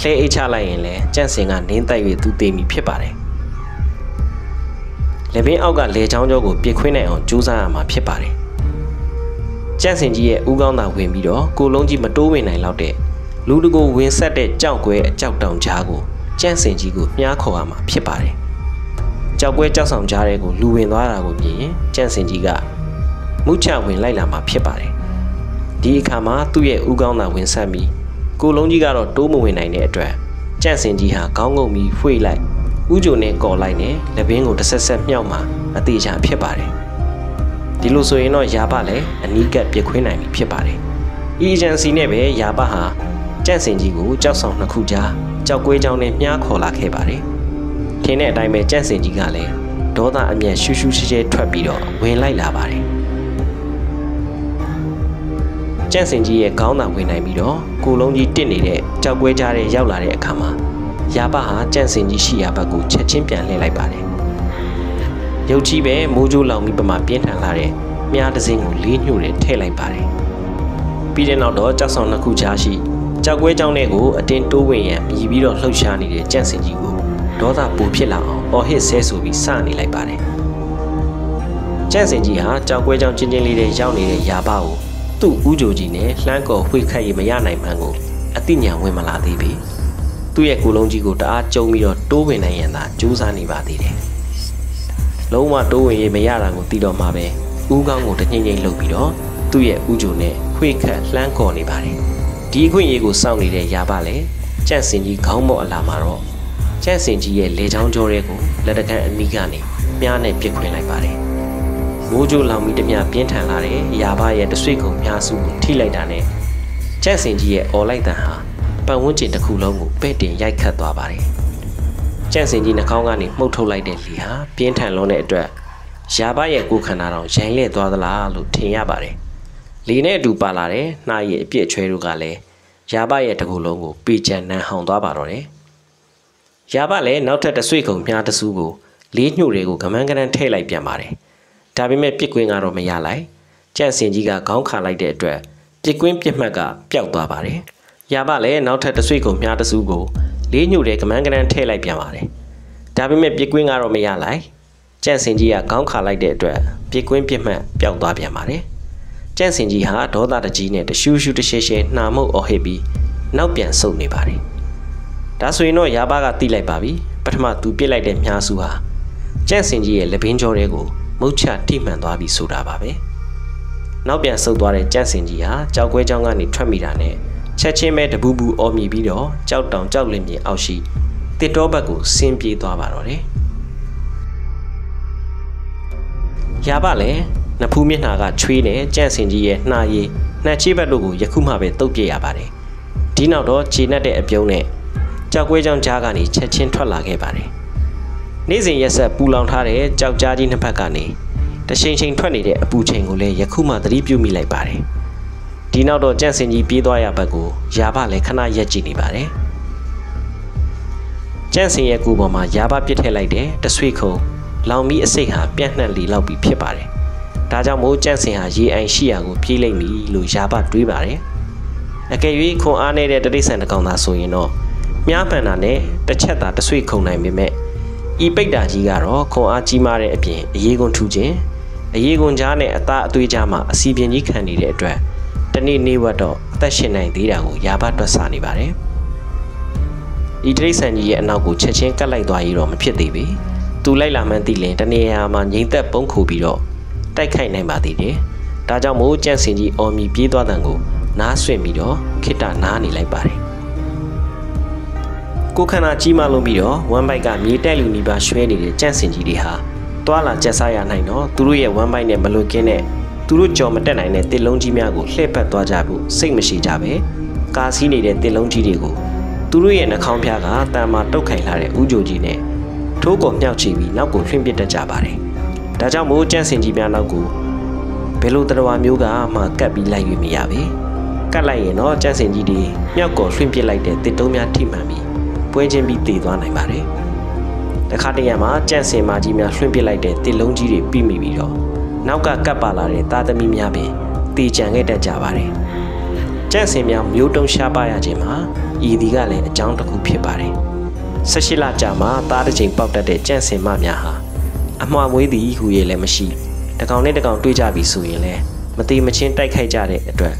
လှဲအိတ်ချလိုက်ရင်လည်းကြန့်စင်ကနင်းတိုက်၍သူ့သေးမီဖြစ်ပါတယ်လေပင်အောက်ကလေချောင်းကျောကိုပြစ်ခွင်းနိုင်အောင်ကြိုးစားရမှာဖြစ်ပါတယ်ကြန့်စင်ကြီးရဲ့ဥကောင်းသာဝင်ပြီးတော့ကိုလုံးကြီးမတိုးဝင်နိုင်တော့တဲ့လူတကိုဝင်ဆက်တဲ့ကြောက်ကွဲအကြောက်တောင်ကြားကိုကြန့်စင်ကြီးကိုမြားခေါ်ရမှာဖြစ်ပါတယ် ကြောက်ကွဲကြောက်ဆောင်ကြားတဲ့ကိုလူဝင်သွားတာကိုမြင်ရင်ကြန့်စင်ကြီးကမုချဝင်လိုက်လာမှာဖြစ်ပါတယ်ဒီအခါမှာသူ့ရဲ့ဥကောင်းသာဝင်ဆက်ပြီးကိုလုံးကြီးကတော့တိုးမဝင်နိုင်တဲ့အတွက်ကြန့်စင်ကြီးဟာခေါင်းငုံပြီးဖွေ့လိုက်ဥကြုံနဲ့ကော်လိုက်နဲ့လက်ဘင်းကိုတစ်ဆက်ဆက်မြှောက်မှာအသေးချာဖြစ်ပါတယ်ဒီလိုဆိုရင်တော့ယာဘလည်းအနီးကပ်ပြစ်ခွင်းနိုင်ပြီဖြစ်ပါတယ်။ agency နဲ့ပဲယာဘဟာကြန့်စင်ကြီးကိုကြောက်ဆောင်နှစ်ခုကြားကြောက်ကွေးကြောင်းနဲ့မြားခေါ်လာခဲ့ပါတယ်။ ထင်းတဲ့အတိုင်းပဲကြန့်စင်ကြီးကလည်းဒေါသအမျက်ရှူးရှူးရှဲရှဲထွက်ပြီးတော့ဝင်လိုက်လာပါတယ်။ကြန့်စင်ကြီးရဲ့ခေါင်းသာဝင်နိုင်ပြီးတော့ကိုလုံးကြီးတစ်နေတဲ့ကြောက်ကွဲကြားတဲ့ရောက်လာတဲ့အခါမှာယာဘဟာကြန့်စင်ကြီးရှိရာဘက်ကိုချက်ချင်းပြန်လှည့်လိုက်ပါတယ်ရုပ်ကြီးပဲမိုးကြိုးလောင်ပြီးပမာပြင်းထန်လာတဲ့မြားတစင်းကိုလေးညှို့နဲ့ထည့်လိုက်ပါတယ်ပြီးတဲ့နောက်တော့ကြောက်ဆောင်နှစ်ခုကြားရှိကြောက်ကွဲကြောင်းတဲ့ကိုအတင်းတိုးဝင်ရန်မြည်ပြီးတော့လှုပ်ရှားနေတဲ့ကြန့်စင်ကြီးကို ဒေါသပူဖြစ်လာအောင်အော်ဟစ်ဆဲဆိုပြီးစနေလိုက်ပါတယ်ကြန့်စင်ကြီးဟာကြောက်ကွဲကြောင်းချင်းချင်းလေးတွေရောက်နေတဲ့ယာဘကိုသူ့ဦးကြိုကြီးနဲ့လှမ်းကော်ဝှေ့ခတ်ရမရနိုင်မှန်းကိုအသိဉာဏ်ဝင်မလာသေးပြီသူ့ရဲ့ကိုယ်လုံးကြီးကိုတအားကျုံပြီးတော့တိုးဝင်နိုင်ရန်သာကြိုးစားနေပါသေးတယ်လုံးဝတိုးဝင်ရေးမရတာကိုသိတော့မှပဲဦးကောင်းကိုတငိမ့်ငိမ့်လှုပ်ပြီးတော့သူ့ရဲ့ဥကြုံနဲ့ခွေခတ်လှမ်းခေါ်နေပါတယ်ဒီအခွင့်အရေးကိုစောင့်နေတဲ့ရာပါလေကြန့်စင်ကြီးခေါင်းမော့အလာမှာတော့ ကြန့်စင်ကြီးရဲ့လေချောင်းကြောတွေကိုလက်တကန့်အနီးကနေမြားနဲ့ပြစ်ခွင်လိုက်ပါတယ်မိုးကြိုလောင်ပြီးတမျှပြင်းထန်လာတဲ့ရာပါရဲ့တဆွေကုံမြားစုကိုထိလိုက်တာနဲ့ကြန့်စင်ကြီးရဲ့အော်လိုက်တန်ဟာပတ်ဝန်းကျင်တစ်ခုလုံးကိုပဲ့တင်ရိုက်ခတ်သွားပါတယ်ကြန့်စင်ကြီးနှာခေါင်းကနေမှုတ်ထုတ်လိုက်တဲ့လီဟာပြင်းထန်လွန်းတဲ့အတွက်ရာဘရဲ့ကိုယ်ခန္ဓာတော်ရိုင်းလဲသွားသလားလို့ထင်ရပါတယ်။လီနဲ့အတူပါလာတဲ့နှာရည်အပြည့်ချွဲတို့ကလည်းရာဘရဲ့တကူလုံးကိုပေချန်နှံဟောင်သွားပါတော့တယ်။ ရာဘလည်းနောက်ထပ်တဆွေကုံမြားတဆူးကိုလေးညှို့တွေကိုကမန်းကရန်ထည့်လိုက်ပြန်ပါတယ်။ဒါပေမဲ့ပြစ်ကွင်းကတော့မရလိုက်။ကြန့်စင်ကြီးကခေါင်းခါလိုက်တဲ့အတွက်ပြစ်ကွင်းပြစ်မှတ်ကပျောက်သွားပါတယ်။ရာဘလည်းနောက်ထပ်တဆွေကုံမြားတဆူးကိုလေးညှို့တဲ့ကမန်းကရန်ထည့်လိုက်ပြန်ပါတယ်။ဒါပေမဲ့ပြစ်ကွင်းကတော့မရလိုက်။ကြန့်စင်ကြီးကခေါင်းခါလိုက်တဲ့အတွက်ပြစ်ကွင်းပြစ်မှတ်ပျောက်သွားပြန်ပါတယ်။ကြန့်စင်ကြီးဟာဒေါသတကြီးနဲ့တရှူးရှူးတရှဲရှဲနှာမုတ်အော်ဟစ်ပြီးနောက်ပြန်ဆုတ်နေပါတယ်။ ဒါဆိုရင်တော့ရာဘကတိလိုက်ပါပြီ။ပထမသူပြစ်လိုက်တဲ့မြားစုဟာကြန့်စင်ကြီးရဲ့လက်ဘင်းကြောတွေကိုမုတ်ချထိမှန်သွားပြီဆိုတာပါပဲ။နောက်ပြန်ဆုတ်သွားတဲ့ကြန့်စင်ကြီးဟာကြောက်ကွဲကြောင်းကနေထွက်မိတာနဲ့ချက်ချင်းပဲတပူပူအော်မြည်ပြီးတော့ကြောက်တောင်ကြောက်လင်းမြေအောက်ရှိတစ်တောဘက်ကိုဆင်းပြေးသွားပါတော့တယ်။ရာပလည်းနဖူးမျက်နှာကချွေးနဲ့ကြန့်စင်ကြီးရဲ့နှာရည်နှက်ချိဘက်တို့ကိုယခုမှပဲတုတ်ပြရပါတယ်ဒီနောက်တော့ခြေနဲ့တဲ့အပြုံးနဲ့ ကြောက်ကွဲကြောင်ကြားကနေချက်ချင်းထွက်လာခဲ့ပါတယ်နေ့စဉ်ရက်ဆက်ပူလောင်ထားတဲ့ကြောက်ကြားကြီးနှစ်ဖက်ကနေတရှိန်ချိန်ထွက်နေတဲ့အပူချိန်ကိုလည်းယခုမှသတိပြုမိလိုက်ပါတယ်ဒီနောက်တော့ကြန့်စင်ကြီးပြေးသွားရဘက်ကိုရာဘလည်းခဏရက်ကြည့်နေပါတယ်ကြန့်စင်ရဲ့ကူပေါ်မှာရာဘပစ်ထည့်လိုက်တဲ့တဆွေခုံလောင်မီအစိတ်ဟာပြန့်နှံ့လီလောက်ပြီးဖြစ်ပါတယ်။ဒါကြောင့်မို့ကြန့်စင်ဟာရေအိုင်ရှိရာကိုပြေးလိုက်ပြီလို့ရာဘတွေးပါတယ်။အကယ်၍ခွန်အားနေတဲ့တရိษံတကောင်သာဆိုရင်တော့ မြားပန်တာနဲ့တစ်ချက်သာတဆွေခုံနိုင်ပေမဲ့ဤပိတ်တာကြီးကတော့ခွန်အားကြီးမားတဲ့အပြင်အရေးကွန်ထူခြင်းအရေးကွန်ကြားနဲ့အသားအသွေးကြားမှာအစီပြင်းကြီးခံနေတဲ့အတွက်တနေ့နေ့ဝတ်တော့အသက်ရှင်နိုင်သေးတာကိုရာဘတွက်ဆနေပါတယ်။ဤတရိษံကြီးရဲ့အနောက်ကိုချက်ချင်းကတ်လိုက်သွားရတော့မဖြစ်သေးပေ။သူလိုက်လာမှန်းသိလင်တနေရာမှာငိမ့်သက်ပုံခုပြီးတော့တိုက်ခိုက်နိုင်ပါသေးတယ်ဒါကြောင့်မို့ကြန့်စင်ကြီးအော်မီပြေးသွားတဲ့ကိုနားဆွင့်ပြီးတော့ခိတ္တနားနေလိုက်ပါတယ် ကိုခန္ဓာကြီးမလုံးပြီးတော့ဝမ်ဘိုက်ကမြေတက်လူနီးပါးရွှဲနေတဲ့ကြန့်စင်ကြီးတွေဟာတွာလာကျက်စားရနိုင်တော့သူတို့ရဲ့ဝမ်ဘိုက်နဲ့မလွတ်ကင်းတဲ့သူတို့ကြော်မတက်နိုင်တဲ့တစ်လုံးကြီးများကိုလှည့်ပတ်သွားကြဖို့စိတ်မရှိကြပဲကာစီးနေတဲ့တစ်လုံးကြီးတွေကိုသူတို့ရဲ့နှာခေါင်းဖျားကတန်မာတုတ်ခိုင်လာတဲ့ဥကြိုကြီးနဲ့ထိုးကောမြောက်ချပြီးနောက်ကိုလွှင့်ပစ်တတ်ကြပါတယ်။ဒါကြောင့်မို့ကြန့်စင်ကြီးများနောက်ကိုဘယ်လိုတရဝါမျိုးကမှကတ်ပြီးလိုက်ရမရပဲ။ကတ်လိုက်ရင်တော့ကြန့်စင်ကြီးတွေမြောက်ကိုလွှင့်ပစ်လိုက်တဲ့တစ်တုံးများထိမှန်ပြီး ပွဲချင်းပြီးတည်သွားနိုင်ပါတယ်။တခါတရံမှာကြန့်စင်မကြီးများလွှင့်ပစ်လိုက်တဲ့တစ်လုံးကြီးတွေပြီးမိပြီးတော့နောက်ကကပ်ပါလာတဲ့သားသမီးများပင်တည်ကြံခဲ့တတ်ကြပါတယ်။ကြန့်စင်များမျိုးတုံးရှားပါရခြင်းမှာဤဒီကလည်းအကြောင်းတစ်ခုဖြစ်ပါတယ်။၁၈လကြာမှသားတစ်ချိန်ပေါက်တတ်တဲ့ကြန့်စင်မများဟာအမှားမွေးသည်ဟူ၍လည်းမရှိတကောင်နဲ့တကောင်တွေးကြပြီဆိုရင်လည်းမတိမချင်းတိုက်ခိုက်ကြတဲ့အတွက်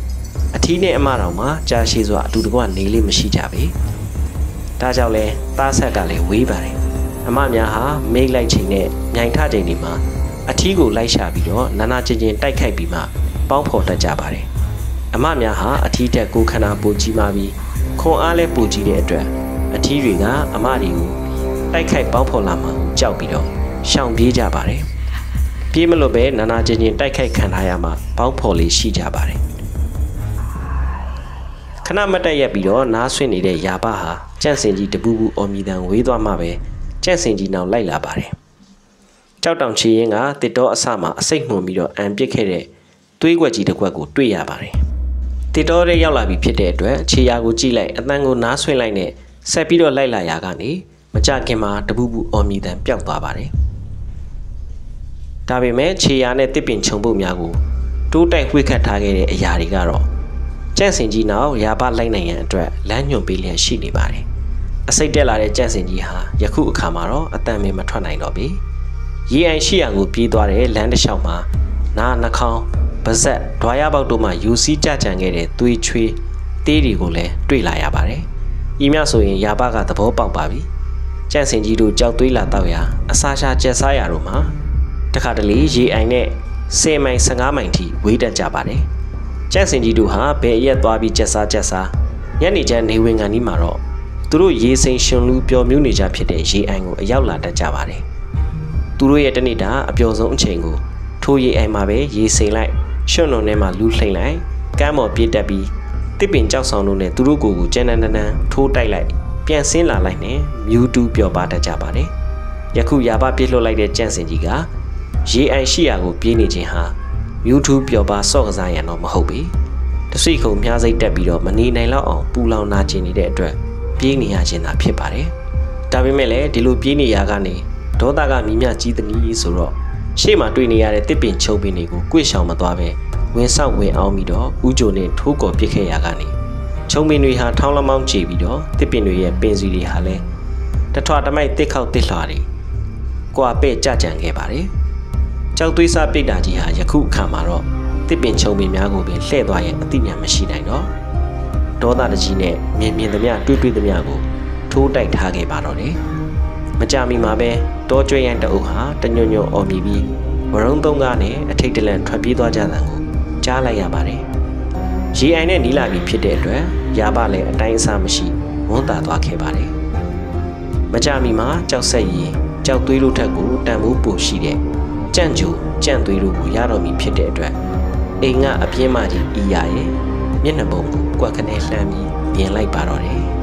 အထီးနဲ့အမတော်မှာကြာရှည်စွာအတူတကွနေလေးမရှိကြပေ။ ဒါကြောင့်လဲသားဆက်ကလည်းဝေးပါတယ်။အမများဟာမိတ်လိုက်ချိန်နဲ့မြိုင်ထချိန်ဒီမှာအထီးကိုလိုက်ရှာပြီးတော့နာနာချင်းချင်းတိုက်ခိုက်ပြီးမှပေါင်းဖော်တတ်ကြပါတယ်။အမများဟာအထီးတက်ကိုခန္ဓာပိုကြီးမှပြီးခွန်အားလဲပိုကြီးတဲ့အတွက်အထီးတွေကအမတွေကိုတိုက်ခိုက်ပေါင်းဖော်လာမှကြောက်ပြီးတော့ရှောင်ပြေးကြပါတယ်။ပြေးမလို့ပဲနာနာချင်းချင်းတိုက်ခိုက်ခံထားရမှပေါင်းဖော်လေးရှိကြပါတယ်။ခဏမတက်ရက်ပြီးတော့နားဆွင့်နေတဲ့ယာပဟာ ကြန့်စင်ကြီးတပူပူအော်မီတန်ဝေးသွားမှပဲကြန့်စင်ကြီးနောက်လိုက်လာပါတယ်။ကြောက်တောင်ချီရင်ကတစ်တော်အဆမှာအစိတ်မှုန်ပြီးတော့အံပစ်ခဲ့တဲ့သွေးကွက်ကြီးတစ်ကွက်ကိုတွေ့ရပါတယ်။တစ်တော်ရဲရောက်လာပြီဖြစ်တဲ့အတွက်ခြေရာကိုကြည့်လိုက်အတန်းကိုနားဆွင့်လိုက်နဲ့ဆက်ပြီးတော့လိုက်လာရာကနေမကြခင်မှာတပူပူအော်မီတန်ပျောက်သွားပါတယ်။ဒါပေမဲ့ခြေရာနဲ့တစ်ပင်ခြုံပုတ်များကိုတိုးတိုက်ဝှေ့ခတ်ထားခဲ့တဲ့အရာတွေကတော့ကြန့်စင်ကြီးနောက်ရာပလိုက်နိုင်ရန်အတွက်လမ်းညွှန်ပေးလျက်ရှိနေပါတယ်။ အစိတ်တက်လာတဲ့ကြန့်စင်ကြီးဟာယခုအခါမှာတော့အတန်မင်မထွက်နိုင်တော့ပြီ။ရေအိုင်ရှိရာကိုပြေးသွားတဲ့လမ်းတစ်လျှောက်မှာနားနှာခေါင်းပါဇက်ဒွာရပေါက်တို့မှယူစည်းကြကြံခဲ့တဲ့သွေးချွေးတေးတွေကိုလည်းတွေ့လာရပါတယ်။ဤမြဆိုရင်ရာပကသဘောပေါက်ပါပြီ။ကြန့်စင်ကြီးတို့ကြောက်သွေးလာတော့ရာအစာရှာကျက်စားရာတို့မှာတခါတလေရေအိုင်နဲ့10မိုင်15မိုင်ထိဝေးတက်ကြပါတယ်။ကြန့်စင်ကြီးတို့ဟာဘယ်ရက်သွားပြီးကျက်စားကျက်စားညနေချမ်းနေဝင်ကန်ဒီမှာတော့ သူတို့ရေစိမ်ရှင်လူပျော်မြူးနေကြဖြစ်တဲ့ရေအိုင်ကိုအရောက်လာတတ်ကြပါတယ်။သူတို့ရဲ့တနေ့တာအပျော်ဆုံးအချိန်ကိုထိုးရေအိုင်မှာပဲရေစိမ်လိုက်ရွှွန့်လုံးထဲမှာလူလှိမ့်လိုက်ကမ်းပေါ်ပြေးတက်ပြီးတစ်ပင်ကြောက်ဆောင်တို့နဲ့သူတို့ကိုယ်ကိုကျန်းတန်းတန်းထိုးတိုက်လိုက်ပြန်ဆင်းလာလိုက်နဲ့မြူးတူးပျော်ပါတတ်ကြပါတယ်။ယခုရာဘပြစ်လွတ်လိုက်တဲ့ကြန့်စင်ကြီးကရေအိုင်ရှိရာကိုပြေးနေခြင်းဟာမြူးထူးပျော်ပါဆော့ကစားရန်တော့မဟုတ်ပေ။တဆိတ်ခုံမြားစိတ်တက်ပြီးတော့မနေနိုင်တော့အောင်ပူလောင်နာကျင်နေတဲ့အတွက် ပြေးနေရခြင်းသာဖြစ်ပါတယ်။ဒါပေမဲ့လည်းဒီလိုပြေးနေရကနေဒေါသကမိမြကြီးသနည်းဆိုတော့ရှေ့မှာတွေ့နေရတဲ့တစ်ပင်ချုပ်ပင်တွေကိုကြွေရှောင်မသွားပဲဝင်ဆောက်ဝင်အောင်ပြီးတော့ဥကြိုနဲ့ထိုးကော်ပစ်ခဲ့ရကနေချုံပင်တွေဟာထောင်းလမောင်းကြည့်ပြီးတော့တစ်ပင်တွေရဲ့ပင်စီတွေဟာလည်းတထွာတမိုက်တစ်ခေါက်တစ်လှတွေကွာပဲ့ကြကြံခဲ့ပါတယ်ကြောက်သွေးစားပိတ်တာကြီးဟာယခုအခါမှာတော့တစ်ပင်ချုံပင်များကိုပင်လှဲ့သွားရင်အသိဉာဏ်မရှိနိုင်တော့ ဒေါသတကြီးနဲ့မြင်မြင်သမျှတွေးတွေးသမျှကိုထိုးတိုက်ထားခဲ့ပါတော့တယ်မကြမီမှာပဲတောကျွေးရန်တအုပ်ဟာတညွညွအော်မြည်ပြီးဝရုံသုံးကားနဲ့အထိတ်တလန့်ထွက်ပြေးသွားကြတဲ့ကိုကြားလိုက်ရပါတယ်။ရေအိုင်နဲ့နီးလာပြီဖြစ်တဲ့အတွက်ရာဘလည်းအတိုင်းအဆမရှိဝန်တာသွားခဲ့ပါတယ်။မကြမီမှာကြောက်ဆက်ရည်ကြောက်သွေးတို့ထက်ကိုတန်ဖိုးပိုရှိတဲ့ကြန့်ကျူကြန့်သွေးတို့ကိုရတော်မူဖြစ်တဲ့အတွက်အိမ်ကအပြင်းမကြီးဤရရဲ့ မျက်နှာပုံကိုကွက်ခနဲလှမ်းပြီးမြင်လိုက်ပါတော့တယ်။